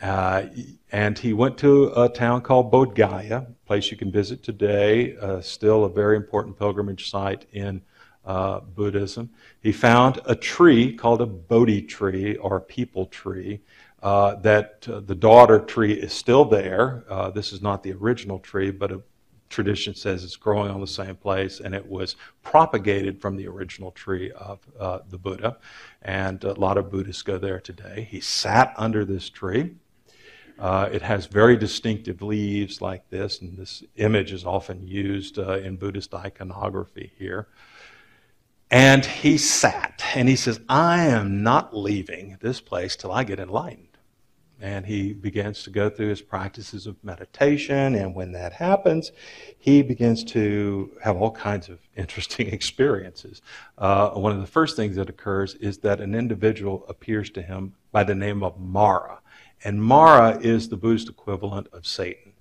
Uh, and he went to a town called Bodh Gaya, a place you can visit today, uh, still a very important pilgrimage site in uh, Buddhism. He found a tree called a Bodhi tree or a peepul tree. Uh, that uh, the daughter tree is still there. Uh, this is not the original tree, but a tradition says it's growing on the same place, and it was propagated from the original tree of uh, the Buddha. And a lot of Buddhists go there today. He sat under this tree. Uh, it has very distinctive leaves like this, and this image is often used uh, in Buddhist iconography here. And he sat, and he says, I am not leaving this place till I get enlightened and he begins to go through his practices of meditation. And when that happens, he begins to have all kinds of interesting experiences. Uh, one of the first things that occurs is that an individual appears to him by the name of Mara. And Mara is the Buddhist equivalent of Satan.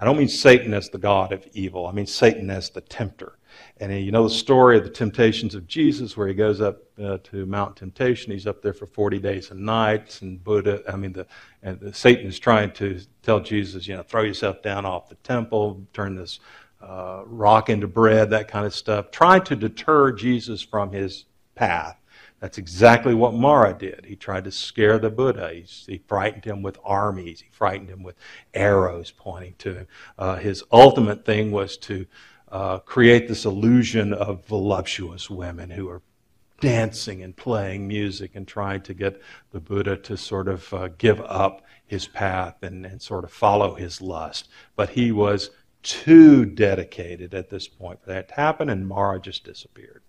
I don't mean Satan as the god of evil, I mean Satan as the tempter. And you know the story of the temptations of Jesus, where he goes up uh, to Mount Temptation. He's up there for 40 days and nights, and Buddha, I mean, the, and the, Satan is trying to tell Jesus, you know, throw yourself down off the temple, turn this uh, rock into bread, that kind of stuff, trying to deter Jesus from his path. That's exactly what Mara did. He tried to scare the Buddha. He, he frightened him with armies. He frightened him with arrows pointing to him. Uh, his ultimate thing was to uh, create this illusion of voluptuous women who are dancing and playing music and trying to get the Buddha to sort of uh, give up his path and, and sort of follow his lust. But he was too dedicated at this point for that to happen, and Mara just disappeared.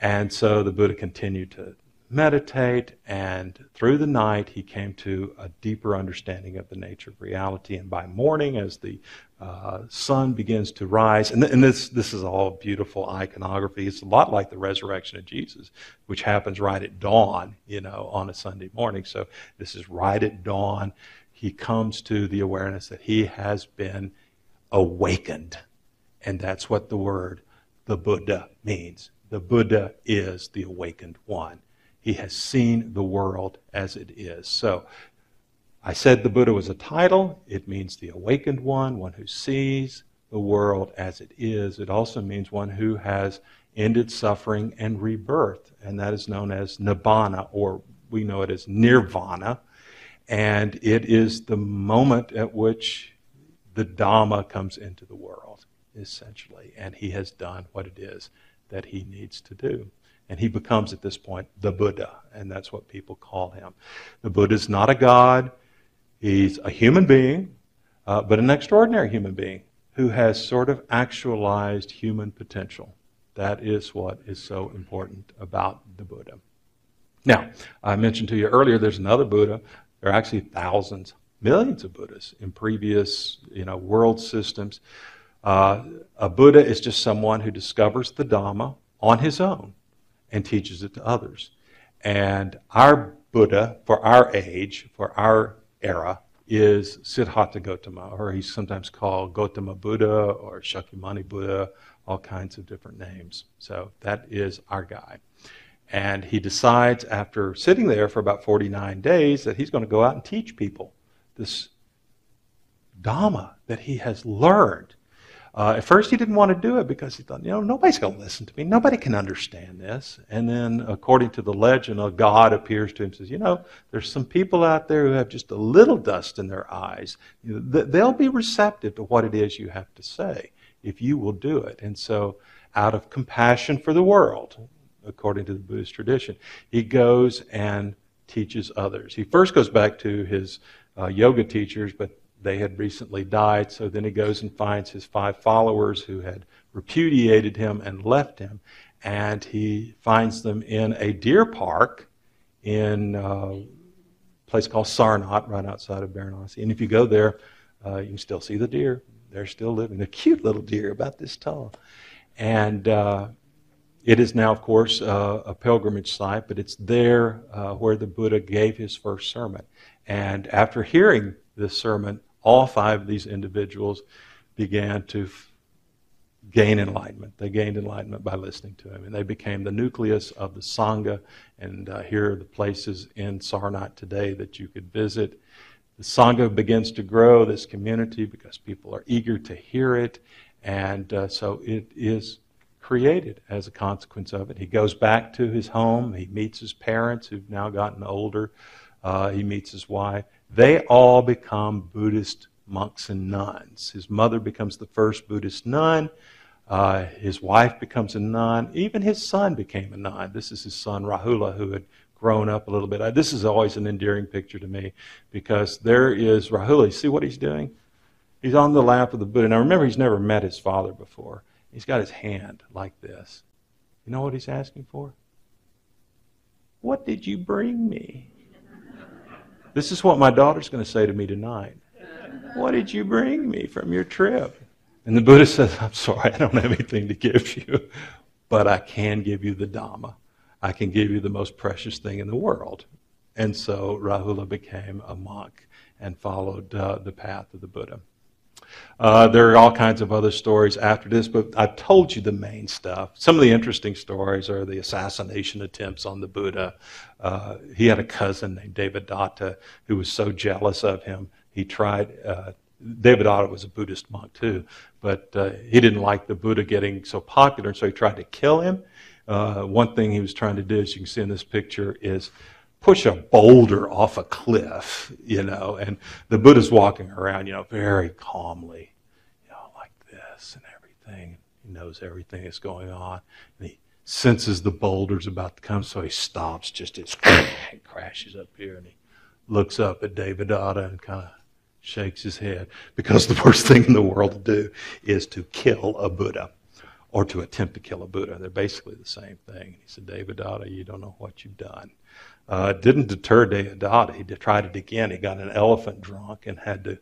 And so the Buddha continued to meditate, and through the night he came to a deeper understanding of the nature of reality. And by morning, as the uh, sun begins to rise, and, th- and, this this is all beautiful iconography. It's a lot like the resurrection of Jesus, which happens right at dawn, you know, on a Sunday morning. So this is right at dawn. He comes to the awareness that he has been awakened, and that's what the word the Buddha means. The Buddha is the awakened one. He has seen the world as it is. So I said the Buddha was a title. It means the awakened one, one who sees the world as it is. It also means one who has ended suffering and rebirth, and that is known as nibbana, or we know it as nirvana. And it is the moment at which the Dhamma comes into the world, essentially, and he has done what it is that he needs to do. And he becomes, at this point, the Buddha, and that's what people call him. The Buddha is not a god, he's a human being, uh, but an extraordinary human being who has sort of actualized human potential. That is what is so important about the Buddha. Now, I mentioned to you earlier there's another Buddha. There are actually thousands, millions of Buddhas in previous you know, world systems. Uh, a Buddha is just someone who discovers the Dhamma on his own and teaches it to others. And our Buddha, for our age, for our era, is Siddhartha Gautama, or he's sometimes called Gautama Buddha or Shakyamuni Buddha, all kinds of different names. So that is our guy. And he decides after sitting there for about 49 days that he's going to go out and teach people this Dhamma that he has learned uh, at first, he didn't want to do it because he thought, you know, nobody's going to listen to me. Nobody can understand this. And then, according to the legend, a God appears to him and says, you know, there's some people out there who have just a little dust in their eyes. They'll be receptive to what it is you have to say if you will do it. And so, out of compassion for the world, according to the Buddhist tradition, he goes and teaches others. He first goes back to his uh, yoga teachers, but they had recently died. So then he goes and finds his five followers who had repudiated him and left him. And he finds them in a deer park in uh, a place called Sarnath, right outside of Varanasi. And if you go there, uh, you can still see the deer. They're still living. They're cute little deer, about this tall. And uh, it is now, of course, uh, a pilgrimage site, but it's there uh, where the Buddha gave his first sermon. And after hearing this sermon, all five of these individuals began to gain enlightenment. They gained enlightenment by listening to him, and they became the nucleus of the Sangha. And uh, here are the places in Sarnath today that you could visit. The Sangha begins to grow, this community, because people are eager to hear it. And uh, so it is created as a consequence of it. He goes back to his home. He meets his parents, who've now gotten older. Uh, he meets his wife. They all become Buddhist monks and nuns. His mother becomes the first Buddhist nun. Uh, his wife becomes a nun. Even his son became a nun. This is his son Rahula, who had grown up a little bit. This is always an endearing picture to me because there is Rahula. See what he's doing? He's on the lap of the Buddha. Now remember, he's never met his father before. He's got his hand like this. You know what he's asking for? What did you bring me? This is what my daughter's going to say to me tonight. What did you bring me from your trip? And the Buddha says, I'm sorry, I don't have anything to give you, but I can give you the Dhamma. I can give you the most precious thing in the world. And so Rahula became a monk and followed uh, the path of the Buddha. Uh, there are all kinds of other stories after this, but I've told you the main stuff. Some of the interesting stories are the assassination attempts on the Buddha. Uh, he had a cousin named Devadatta who was so jealous of him, he tried. Uh, Devadatta was a Buddhist monk too, but uh, he didn't like the Buddha getting so popular, and so he tried to kill him. Uh, one thing he was trying to do, as you can see in this picture, is push a boulder off a cliff, you know, and the Buddha's walking around, you know, very calmly, you know, like this and everything. He knows everything that's going on. And he senses the boulder's about to come, so he stops just as it crashes up here and he looks up at Devadatta and kind of shakes his head because the worst thing in the world to do is to kill a Buddha or to attempt to kill a Buddha. They're basically the same thing. He said, Devadatta, you don't know what you've done. Uh, it didn't deter Devadatta. He tried it again. He got an elephant drunk and had to,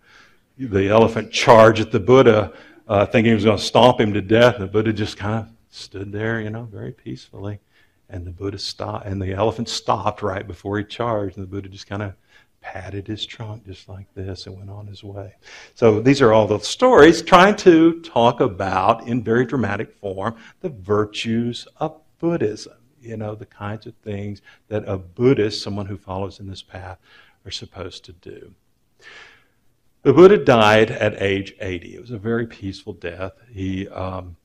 the elephant charge at the Buddha, uh, thinking he was going to stomp him to death. The Buddha just kind of stood there, you know, very peacefully. And the Buddha stopped, and the elephant stopped right before he charged. And the Buddha just kind of patted his trunk just like this and went on his way. So these are all the stories trying to talk about, in very dramatic form, the virtues of Buddhism. You know, the kinds of things that a Buddhist, someone who follows in this path, are supposed to do. The Buddha died at age 80. It was a very peaceful death. He um,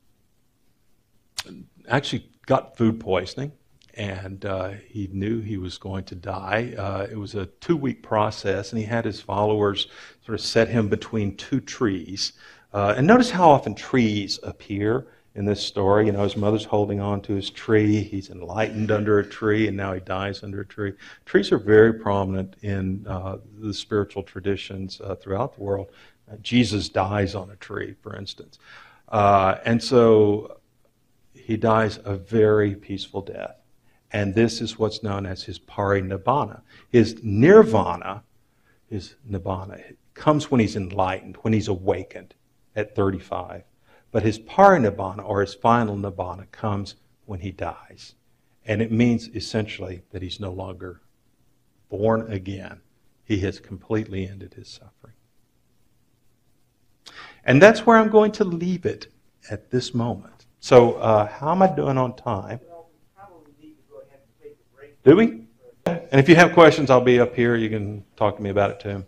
actually got food poisoning and uh, he knew he was going to die. Uh, it was a two week process, and he had his followers sort of set him between two trees. Uh, and notice how often trees appear in this story. You know, his mother's holding on to his tree, he's enlightened under a tree, and now he dies under a tree. Trees are very prominent in uh, the spiritual traditions uh, throughout the world. Uh, Jesus dies on a tree, for instance. and so he dies a very peaceful death. And this is what's known as his parinibbana. His nirvana, his nibbana, comes when he's enlightened, when he's awakened at 35. But his parinibbana, or his final nibbana, comes when he dies. And it means essentially that he's no longer born again. He has completely ended his suffering. And that's where I'm going to leave it at this moment. So, uh, how am I doing on time? Do we? And if you have questions, I'll be up here. You can talk to me about it too.